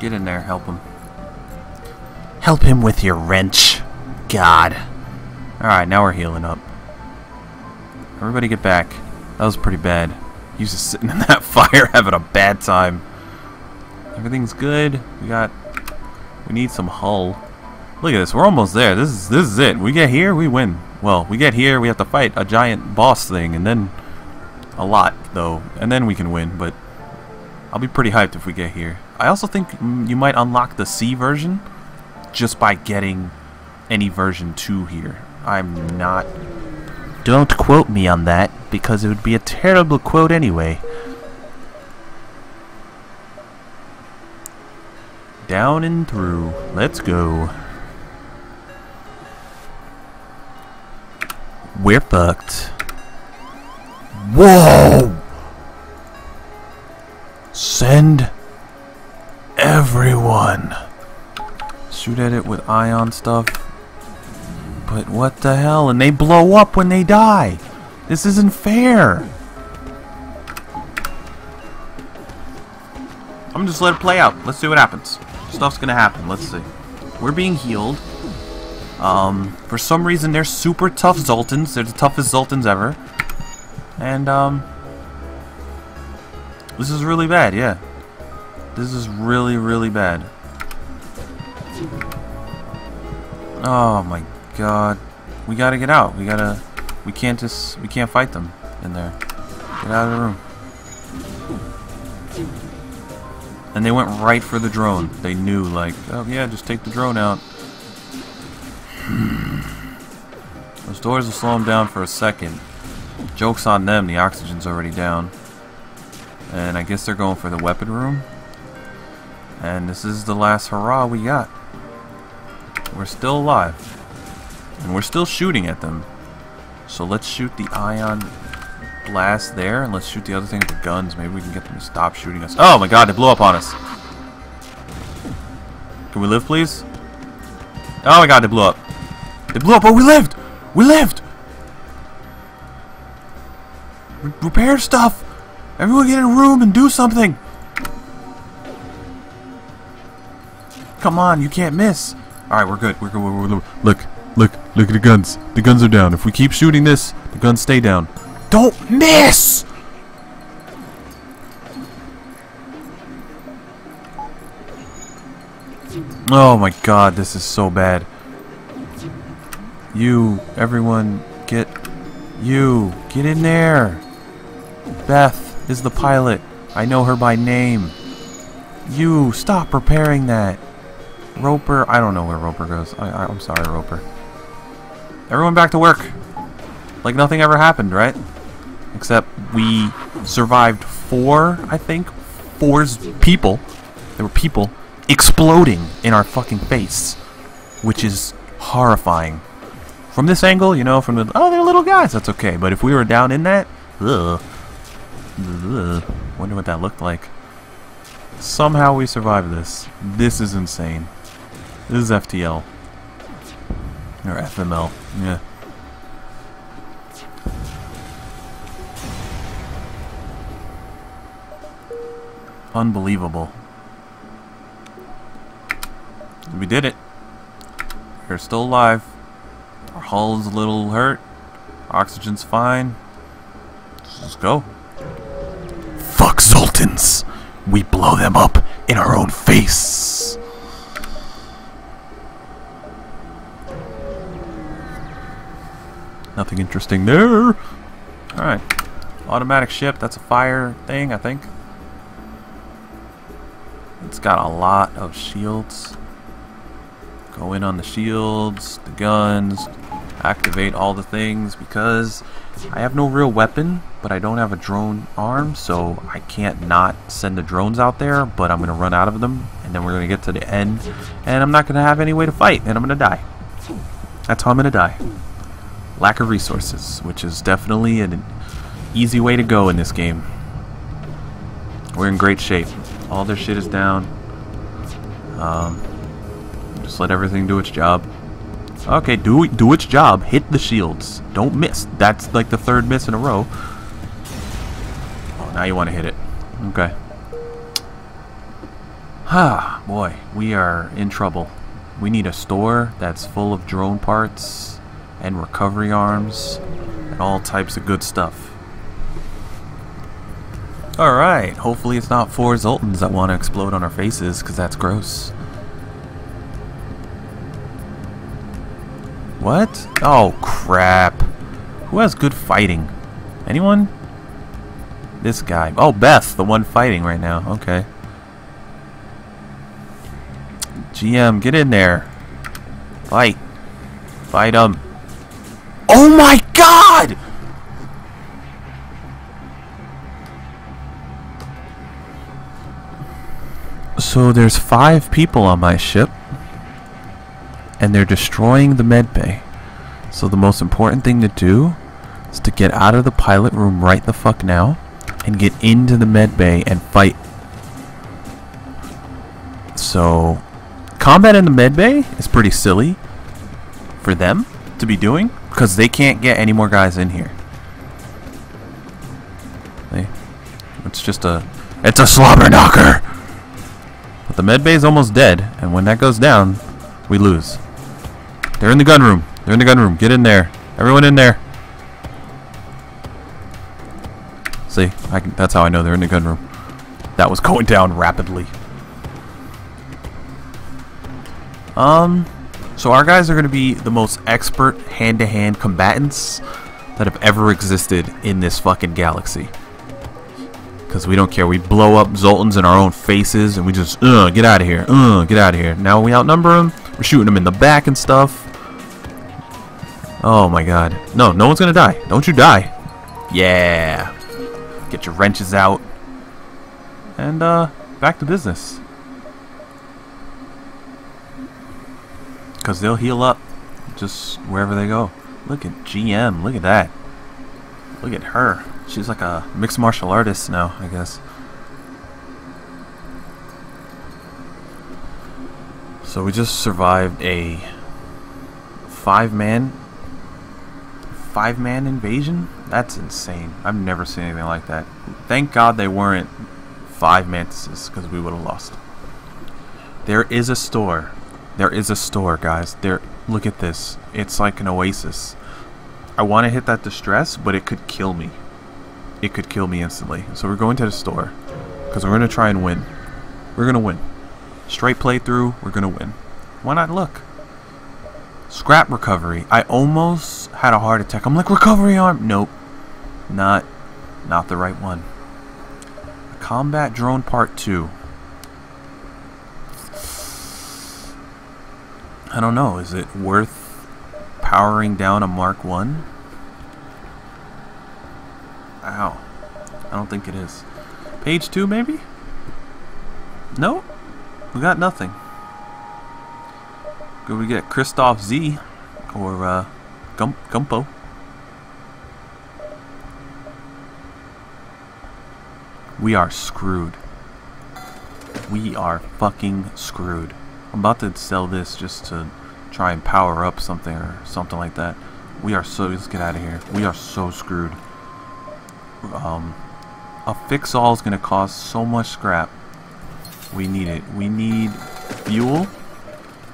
Get in there, help him. Help him with your wrench. God. Alright, now we're healing up. Everybody get back. That was pretty bad. He's just sitting in that fire having a bad time. Everything's good. We got... We need some hull. Look at this. We're almost there. This is this is it. We get here, we win. Well, we get here, we have to fight a giant boss thing, and then... A lot, though. And then we can win, but... I'll be pretty hyped if we get here. I also think you might unlock the C version just by getting any version 2 here. I'm not... Don't quote me on that, because it would be a terrible quote anyway. Down and through. Let's go. We're fucked. Whoa! Send everyone. Shoot at it with ion stuff. But what the hell? And they blow up when they die. This isn't fair. I'm just let it play out. Let's see what happens. Stuff's gonna happen. Let's see. We're being healed. Um, for some reason they're super tough Zoltans. They're the toughest Zoltans ever. And, um... This is really bad, yeah. This is really, really bad. Oh my god. We gotta get out. We gotta... We can't just... We can't fight them in there. Get out of the room. And they went right for the drone. They knew, like, oh yeah, just take the drone out. Those doors will slow them down for a second. Joke's on them, the oxygen's already down. And I guess they're going for the weapon room. And this is the last hurrah we got. We're still alive. And we're still shooting at them. So let's shoot the ion blast there, and let's shoot the other thing with the guns. Maybe we can get them to stop shooting us. Oh my god, they blew up on us. Can we live, please? Oh my god, they blew up. They blew up, but we lived! We lived! Re repair stuff! Everyone get in a room and do something! Come on, you can't miss. Alright, we're good. We're good. We're, we're, look, look, look at the guns. The guns are down. If we keep shooting this, the guns stay down. Don't miss! Oh my god, this is so bad. You, everyone, get... You, get in there! Beth is the pilot. I know her by name. You, stop repairing that. Roper, I don't know where Roper goes. I, I, I'm sorry, Roper. Everyone back to work. Like nothing ever happened, right? Except we survived four, I think, four people. There were people exploding in our fucking face, which is horrifying. From this angle, you know, from the oh, they're little guys. That's okay. But if we were down in that, ugh, ugh, wonder what that looked like. Somehow we survived this. This is insane. This is FTL. Or FML. Yeah. Unbelievable. We did it. We're still alive. Our hull's a little hurt. Oxygen's fine. Let's go. Fuck Zoltans. We blow them up in our own face. Nothing interesting there. Alright. Automatic ship. That's a fire thing, I think. It's got a lot of shields. Go in on the shields, the guns, activate all the things because I have no real weapon, but I don't have a drone arm, so I can't not send the drones out there, but I'm going to run out of them, and then we're going to get to the end, and I'm not going to have any way to fight, and I'm going to die. That's how I'm going to die. Lack of resources, which is definitely an easy way to go in this game. We're in great shape. All their shit is down. Um, just let everything do its job. Okay, do do its job. Hit the shields. Don't miss. That's like the third miss in a row. Oh, now you want to hit it. Okay. Ah, boy, we are in trouble. We need a store that's full of drone parts and recovery arms and all types of good stuff. Alright, hopefully it's not four Zoltans that want to explode on our faces, because that's gross. What? Oh, crap. Who has good fighting? Anyone? This guy. Oh, Beth, the one fighting right now. Okay. GM, get in there. Fight. Fight him. Oh my god! So there's five people on my ship. And they're destroying the medbay. So the most important thing to do is to get out of the pilot room right the fuck now and get into the medbay and fight. So combat in the medbay is pretty silly for them to be doing because they can't get any more guys in here. It's just a it's a slobber knocker. But the medbay is almost dead, and when that goes down, we lose. They're in the gun room. They're in the gun room. Get in there. Everyone in there. See, I can, that's how I know they're in the gun room. That was going down rapidly. Um, so our guys are going to be the most expert hand-to-hand -hand combatants that have ever existed in this fucking galaxy. Because we don't care. We blow up Zoltans in our own faces and we just, get out of here. Get out of here. Now we outnumber them. We're shooting them in the back and stuff. Oh my god. No, no one's gonna die. Don't you die. Yeah. Get your wrenches out. And, uh, back to business. Because they'll heal up just wherever they go. Look at GM. Look at that. Look at her. She's like a mixed martial artist now, I guess. So we just survived a five-man five-man invasion? That's insane. I've never seen anything like that. Thank God they weren't five mantises, because we would have lost. There is a store. There is a store, guys. There. Look at this. It's like an oasis. I want to hit that distress, but it could kill me. It could kill me instantly. So we're going to the store, because we're going to try and win. We're going to win. Straight playthrough, we're going to win. Why not look? Scrap recovery. I almost had a heart attack. I'm like, recovery arm. Nope. Not, not the right one. Combat drone part 2. I don't know. Is it worth powering down a Mark 1? Ow. I don't think it is. Page 2 maybe? No? We got nothing. Could we get Christoph Z or uh, Gump Gumpo? We are screwed. We are fucking screwed. I'm about to sell this just to try and power up something or something like that. We are so let's get out of here. We are so screwed. Um, a fix all is gonna cost so much scrap. We need it. We need fuel.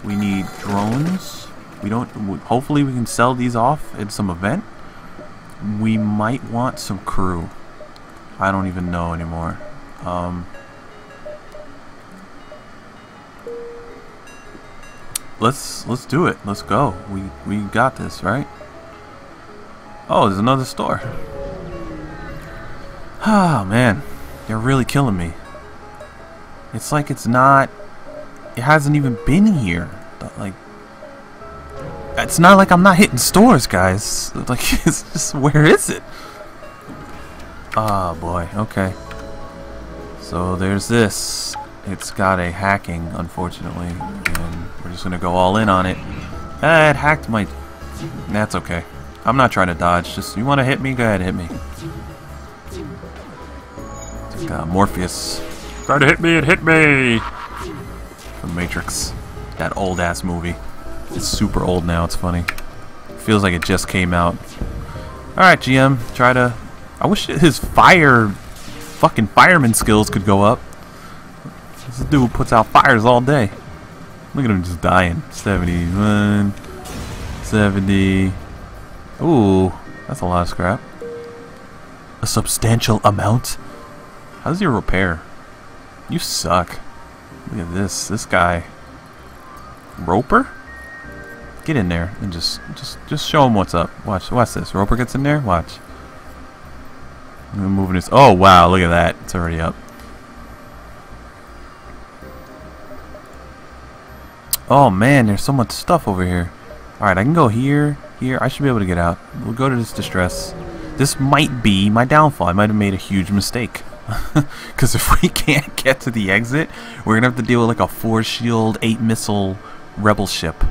We need drones. We don't. Hopefully, we can sell these off at some event. We might want some crew. I don't even know anymore. Um, let's let's do it. Let's go. We we got this, right? Oh, there's another store. Ah, oh, man. They're really killing me. It's like it's not it hasn't even been here. Like, it's not like I'm not hitting stores, guys. Like, it's just, where is it? Oh, boy. Okay. So, there's this. It's got a hacking, unfortunately. And we're just going to go all in on it. Eh, it hacked my... That's okay. I'm not trying to dodge. Just, you want to hit me? Go ahead, hit me. Morpheus. Try to hit me and hit me! The Matrix. That old ass movie. It's super old now, it's funny. Feels like it just came out. Alright, GM, try to... I wish his fire... Fucking fireman skills could go up. This dude puts out fires all day. Look at him just dying. 71, 70. Ooh, that's a lot of scrap. A substantial amount? How's your repair? You suck. Look at this. This guy. Roper? Get in there and just just just show him what's up. Watch watch this. Roper gets in there. Watch. I'm moving this. Oh wow! Look at that. It's already up. Oh man, there's so much stuff over here. All right, I can go here, here. I should be able to get out. We'll go to this distress. This might be my downfall. I might have made a huge mistake. Because if we can't get to the exit, we're going to have to deal with like a four shield, eight missile rebel ship.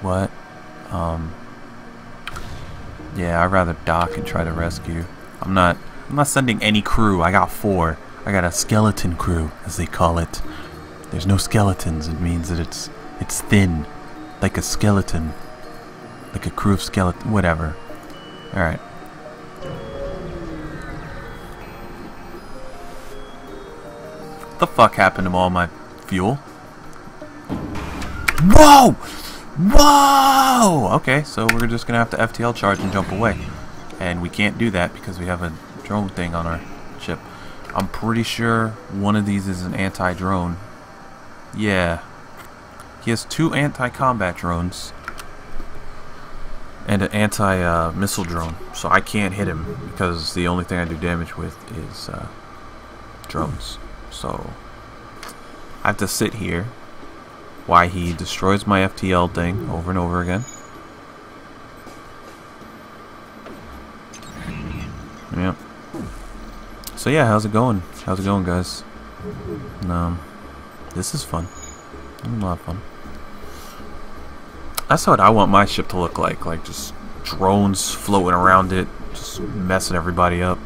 What? Um. Yeah, I'd rather dock and try to rescue. I'm not. I'm not sending any crew. I got four. I got a skeleton crew, as they call it. There's no skeletons. It means that it's it's thin, like a skeleton, like a crew of skeleton. Whatever. All right. The fuck happened to all my fuel? Whoa! Whoa! Okay, so we're just gonna have to FTL charge and jump away. And we can't do that because we have a drone thing on our ship. I'm pretty sure one of these is an anti-drone. Yeah. He has two anti-combat drones. And an anti-missile drone. So I can't hit him because the only thing I do damage with is uh, drones. So I have to sit here why he destroys my FTL thing over and over again. Yep. So yeah, how's it going? How's it going, guys? Um, this is fun. A lot of fun. That's what I want my ship to look like. Like just drones floating around it, just messing everybody up.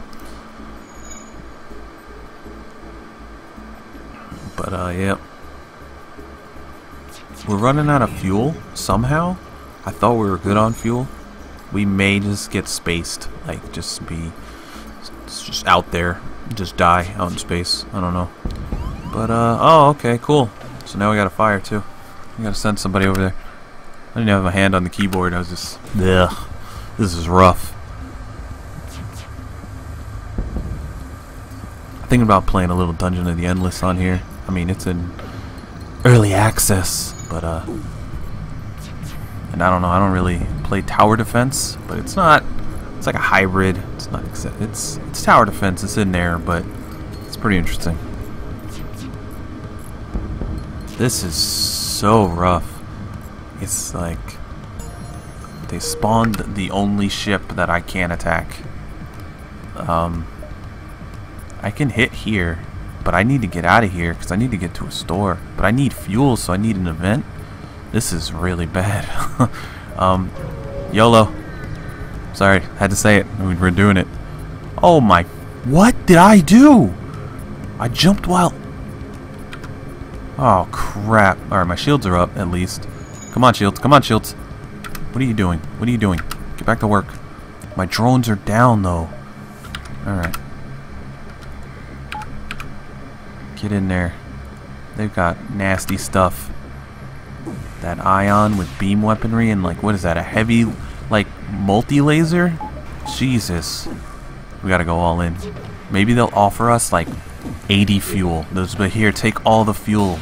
We're running out of fuel somehow. I thought we were good on fuel. We may just get spaced, like just be just out there, just die out in space. I don't know. But uh, oh, okay, cool. So now we got a fire too. We gotta send somebody over there. I didn't have my hand on the keyboard. I was just, ugh, this is rough. I'm thinking about playing a little Dungeon of the Endless on here. I mean, it's in early access, but uh, and I don't know. I don't really play tower defense, but it's not. It's like a hybrid. It's not. It's it's tower defense. It's in there, but it's pretty interesting. This is so rough. It's like they spawned the only ship that I can attack. Um, I can hit here, but I need to get out of here because I need to get to a store. But I need fuel, so I need an event. This is really bad. um, YOLO. Sorry, had to say it. We're doing it. Oh my... What did I do? I jumped while... Oh, crap. Alright, my shields are up, at least. Come on, shields. Come on, shields. What are you doing? What are you doing? Get back to work. My drones are down, though. Alright. Get in there. They've got nasty stuff. That ion with beam weaponry and, like, what is that? A heavy, like, multi-laser? Jesus. We gotta go all in. Maybe they'll offer us, like, 80 fuel. Those, but here, take all the fuel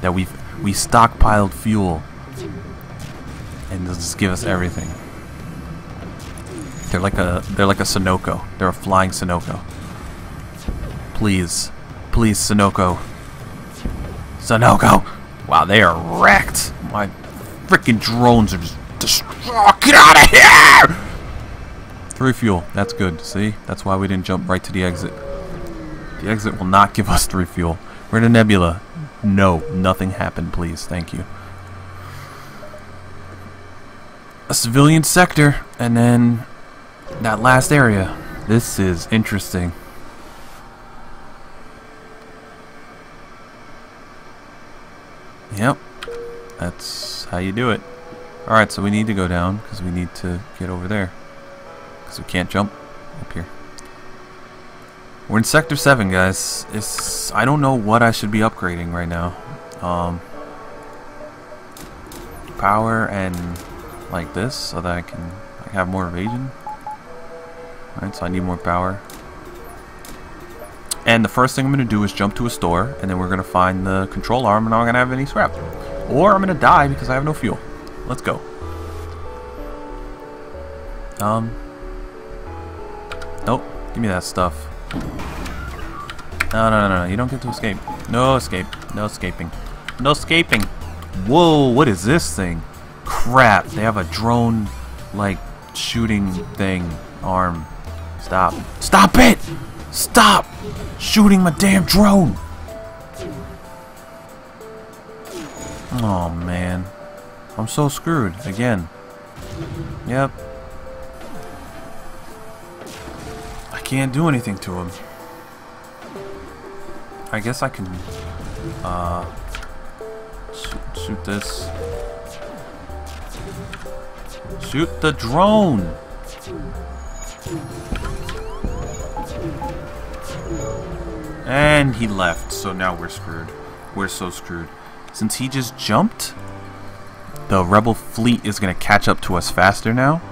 that we've we stockpiled fuel, and they'll just give us everything. They're like a they're like a Sunoco. They're a flying Sunoco. Please, please, Sunoco. Sunoco. Wow, they are wrecked. My freaking drones are just destroyed. Oh, get out of here! Three fuel. That's good. See, that's why we didn't jump right to the exit. The exit will not give us three fuel. We're in a nebula. No, nothing happened, please. Thank you. A civilian sector, and then that last area. This is interesting. Yep. That's how you do it. Alright, so we need to go down, because we need to get over there. Because we can't jump up here. We're in Sector 7, guys. It's I don't know what I should be upgrading right now. Um, power and like this so that I can have more evasion. Alright, so I need more power. And the first thing I'm going to do is jump to a store, and then we're going to find the control arm, and I'm going to have any scrap. Or I'm going to die because I have no fuel. Let's go. Um. Nope. Give me that stuff. No, no, no, no. You don't get to escape. No escape. No escaping. No escaping. Whoa, what is this thing? Crap. They have a drone, like, shooting thing. Arm. Stop. Stop it! Stop shooting my damn drone! Oh, man. I'm so screwed. Again. Yep. I can't do anything to him. I guess I can, uh, shoot, shoot this. Shoot the drone! And he left, so now we're screwed. We're so screwed. Since he just jumped, the rebel fleet is going to catch up to us faster now.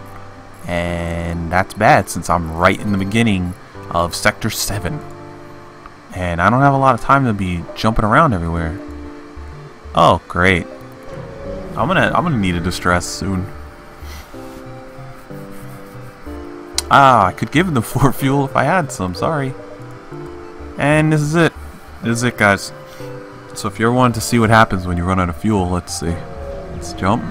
And that's bad since I'm right in the beginning of Sector 7. And I don't have a lot of time to be jumping around everywhere. Oh, great. I'm gonna I'm gonna need a distress soon. Ah, I could give them for fuel if I had some, sorry. And this is it. This is it, guys. So if you're wanting to see what happens when you run out of fuel, let's see. Let's jump.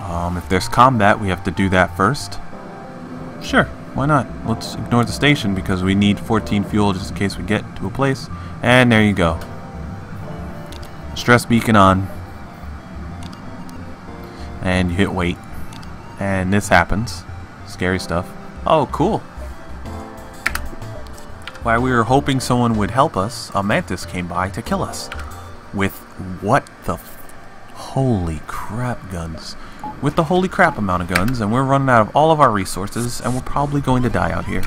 Um, if there's combat, we have to do that first. Sure, why not? Let's ignore the station because we need 14 fuel just in case we get to a place. And there you go. Stress beacon on. And you hit wait. And this happens. Scary stuff. Oh, cool. While we were hoping someone would help us, a mantis came by to kill us. With what the holy crap guns. With the holy crap amount of guns, and we're running out of all of our resources, and we're probably going to die out here.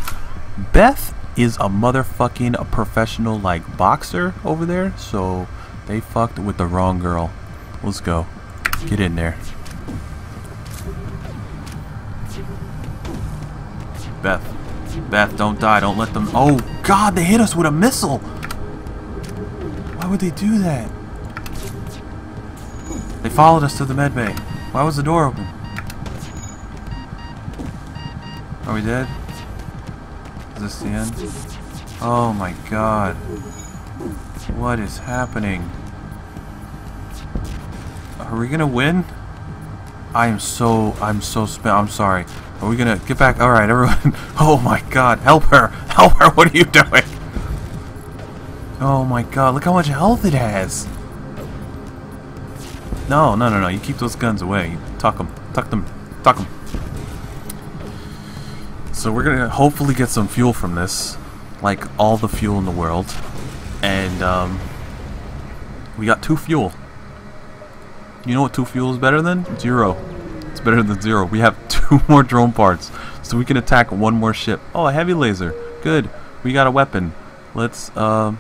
Beth is a motherfucking a professional like boxer over there, so they fucked with the wrong girl. Let's go. Get in there. Beth. Beth, don't die. Don't let them... Oh, God, they hit us with a missile! Why would they do that? They followed us to the med bay. Why was the door open? Are we dead? Is this the end? Oh my god. What is happening? Are we gonna win? I am so, I'm so spent. I'm sorry. Are we gonna get back? Alright, everyone. Oh my god, help her! Help her! What are you doing? Oh my god, look how much health it has! No, no, no, no. You keep those guns away. You tuck them. Tuck them. Tuck them. So we're gonna hopefully get some fuel from this. Like all the fuel in the world. And, um... We got two fuel. You know what two fuel is better than? Zero. It's better than zero. We have two more drone parts. So we can attack one more ship. Oh, a heavy laser. Good. We got a weapon. Let's, um...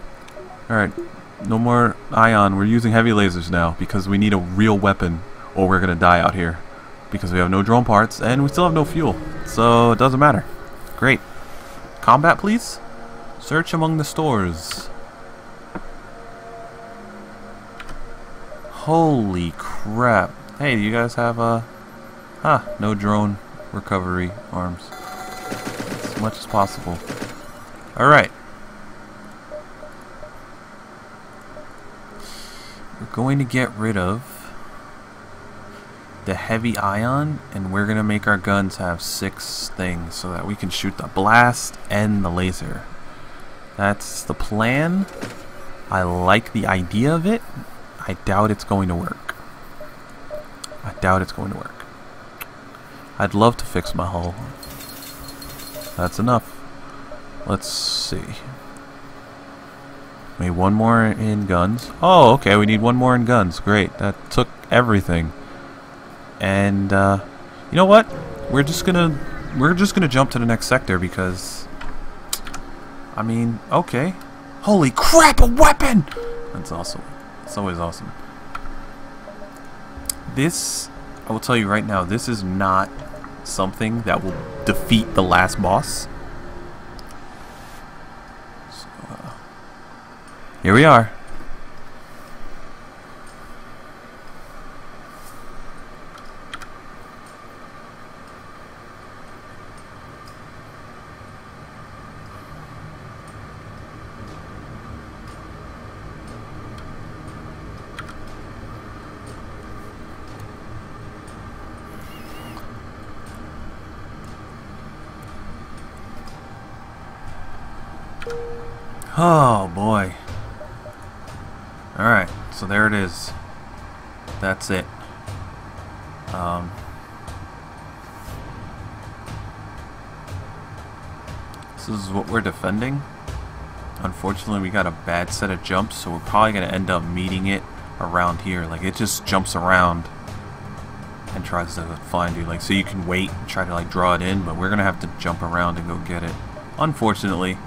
Alright. No more ion. We're using heavy lasers now because we need a real weapon or we're going to die out here. Because we have no drone parts and we still have no fuel. So it doesn't matter. Great. Combat, please? Search among the stores. Holy crap. Hey, do you guys have a... Huh, no drone recovery arms. As much as possible. Alright. We're going to get rid of the heavy ion and we're going to make our guns have six things so that we can shoot the blast and the laser. That's the plan. I like the idea of it. I doubt it's going to work. I doubt it's going to work. I'd love to fix my hull. That's enough. Let's see. We need one more in guns. Oh, okay, we need one more in guns. Great, that took everything. And, uh, you know what? We're just gonna, we're just gonna jump to the next sector because I mean, okay. Holy crap, a weapon! That's awesome. It's always awesome. This, I will tell you right now, this is not something that will defeat the last boss. So, uh, here we are. Oh boy. Alright, so there it is. That's it. Um, this is what we're defending. Unfortunately, we got a bad set of jumps, so we're probably going to end up meeting it around here. Like, it just jumps around and tries to find you. Like, so you can wait and try to, like, draw it in, but we're going to have to jump around and go get it. Unfortunately.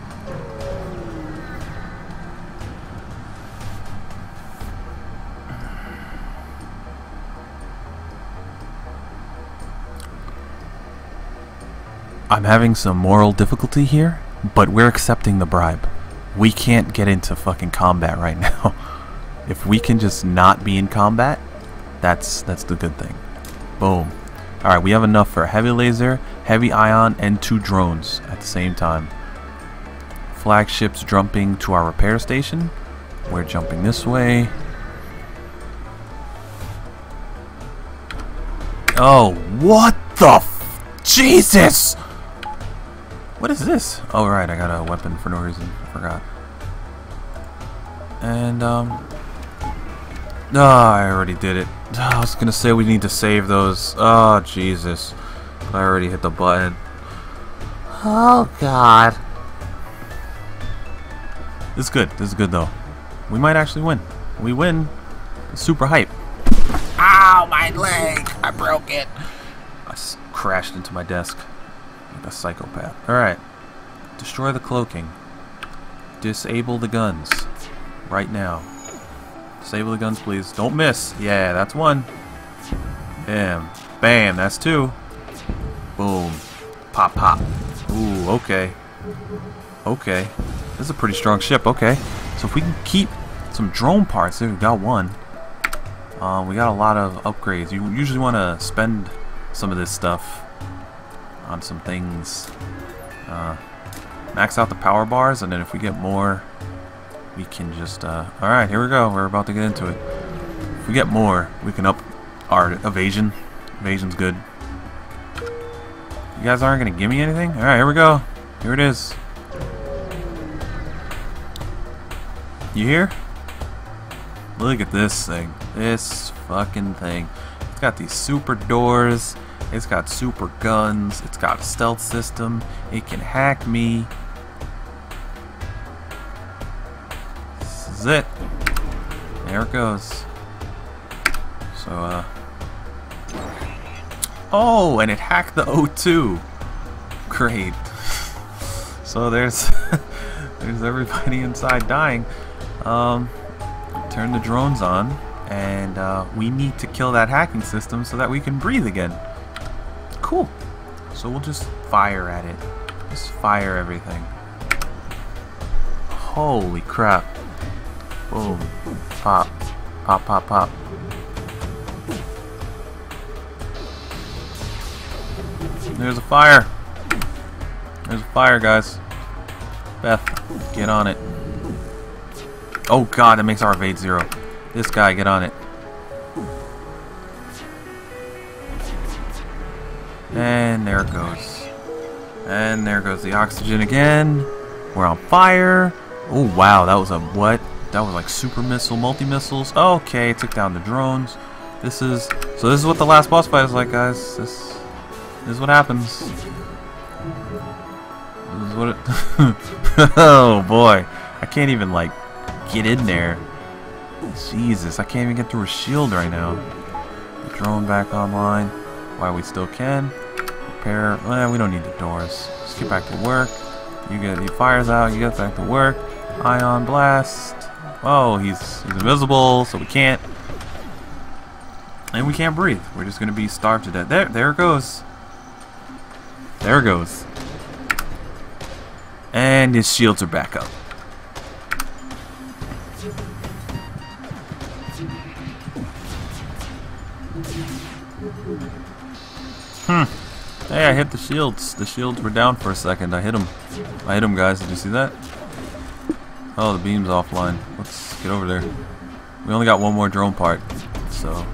I'm having some moral difficulty here, but we're accepting the bribe. We can't get into fucking combat right now. if we can just not be in combat, that's that's the good thing. Boom. Alright, we have enough for a heavy laser, heavy ion, and two drones at the same time. Flagships jumping to our repair station. We're jumping this way. Oh, what the Jesus! What is this? Oh, right, I got a weapon for no reason. I forgot. And, um... Oh, I already did it. Oh, I was gonna say we need to save those. Oh, Jesus. I already hit the button. Oh, God. This is good. This is good, though. We might actually win. We win. Super hype. Ow, my leg! I broke it. I crashed into my desk. A psychopath. Alright. Destroy the cloaking. Disable the guns. Right now. Disable the guns, please. Don't miss. Yeah, that's one. Bam. Bam, that's two. Boom. Pop, pop. Ooh, okay. Okay. This is a pretty strong ship. Okay. So if we can keep some drone parts, we got one. Um, we got a lot of upgrades. You usually want to spend some of this stuff on some things. Uh, max out the power bars, and then if we get more, we can just... Uh, Alright, here we go. We're about to get into it. If we get more, we can up our evasion. Evasion's good. You guys aren't going to give me anything? Alright, here we go. Here it is. You hear? Look at this thing. This fucking thing. It's got these super doors. It's got super guns. It's got a stealth system. It can hack me. This is it. There it goes. So, uh... Oh, and it hacked the O2. Great. So there's... there's everybody inside dying. Um, turn the drones on. And uh, we need to kill that hacking system so that we can breathe again. Cool. So we'll just fire at it. Just fire everything. Holy crap. Boom. Pop. Pop, pop, pop. There's a fire. There's a fire, guys. Beth, get on it. Oh god, that makes our evade zero. This guy, get on it. And there it goes. And there goes the oxygen again. We're on fire. Oh, wow. That was a what? That was like super missile, multi-missiles. Okay, took down the drones. This is... So this is what the last boss fight is like, guys. This, this is what happens. This is what it... oh, boy. I can't even, like, get in there. Jesus, I can't even get through a shield right now. Drone back online. While we still can repair. Well, we don't need the doors. Let's get back to work. You get he fires out. You get back to work. Ion blast. Oh, he's he's invisible, so we can't. And we can't breathe. We're just gonna be starved to death. There, there it goes. There it goes. And his shields are back up. Hmm. Hey, I hit the shields. The shields were down for a second. I hit them. I hit them, guys. Did you see that? Oh, the beam's offline. Let's get over there. We only got one more drone part. So.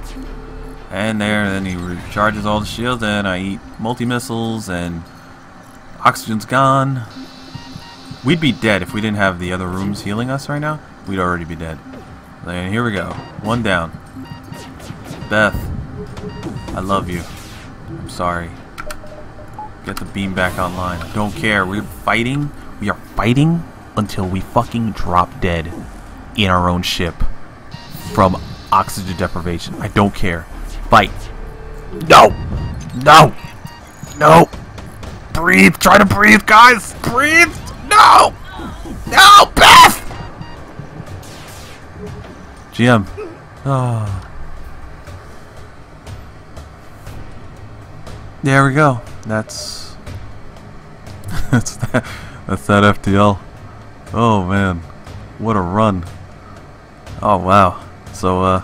And there, and then he recharges all the shields, and I eat multi-missiles, and oxygen's gone. We'd be dead if we didn't have the other rooms healing us right now. We'd already be dead. And here we go. One down. Beth, I love you. I'm sorry. Get the beam back online. Don't care. We're fighting. We are fighting until we fucking drop dead in our own ship from oxygen deprivation. I don't care. Fight. No! No! No! Breathe! Try to breathe, guys! Breathe! No! No, Beth! GM. Oh. There we go. That's that's that. That's that FTL. Oh man, what a run! Oh wow. So uh,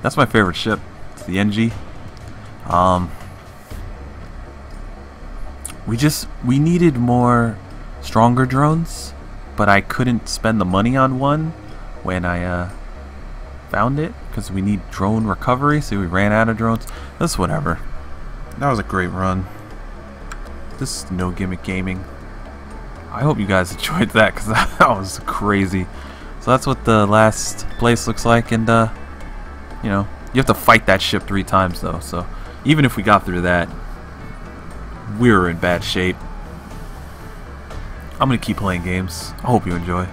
that's my favorite ship. It's the Engi. Um, we just we needed more stronger drones, but I couldn't spend the money on one when I uh, found it because we need drone recovery. So we ran out of drones. That's whatever. That was a great run. This is no gimmick gaming. I hope you guys enjoyed that because that was crazy. So that's what the last place looks like, and uh, you know, you have to fight that ship three times though. So even if we got through that, we were in bad shape. I'm gonna keep playing games. I hope you enjoy.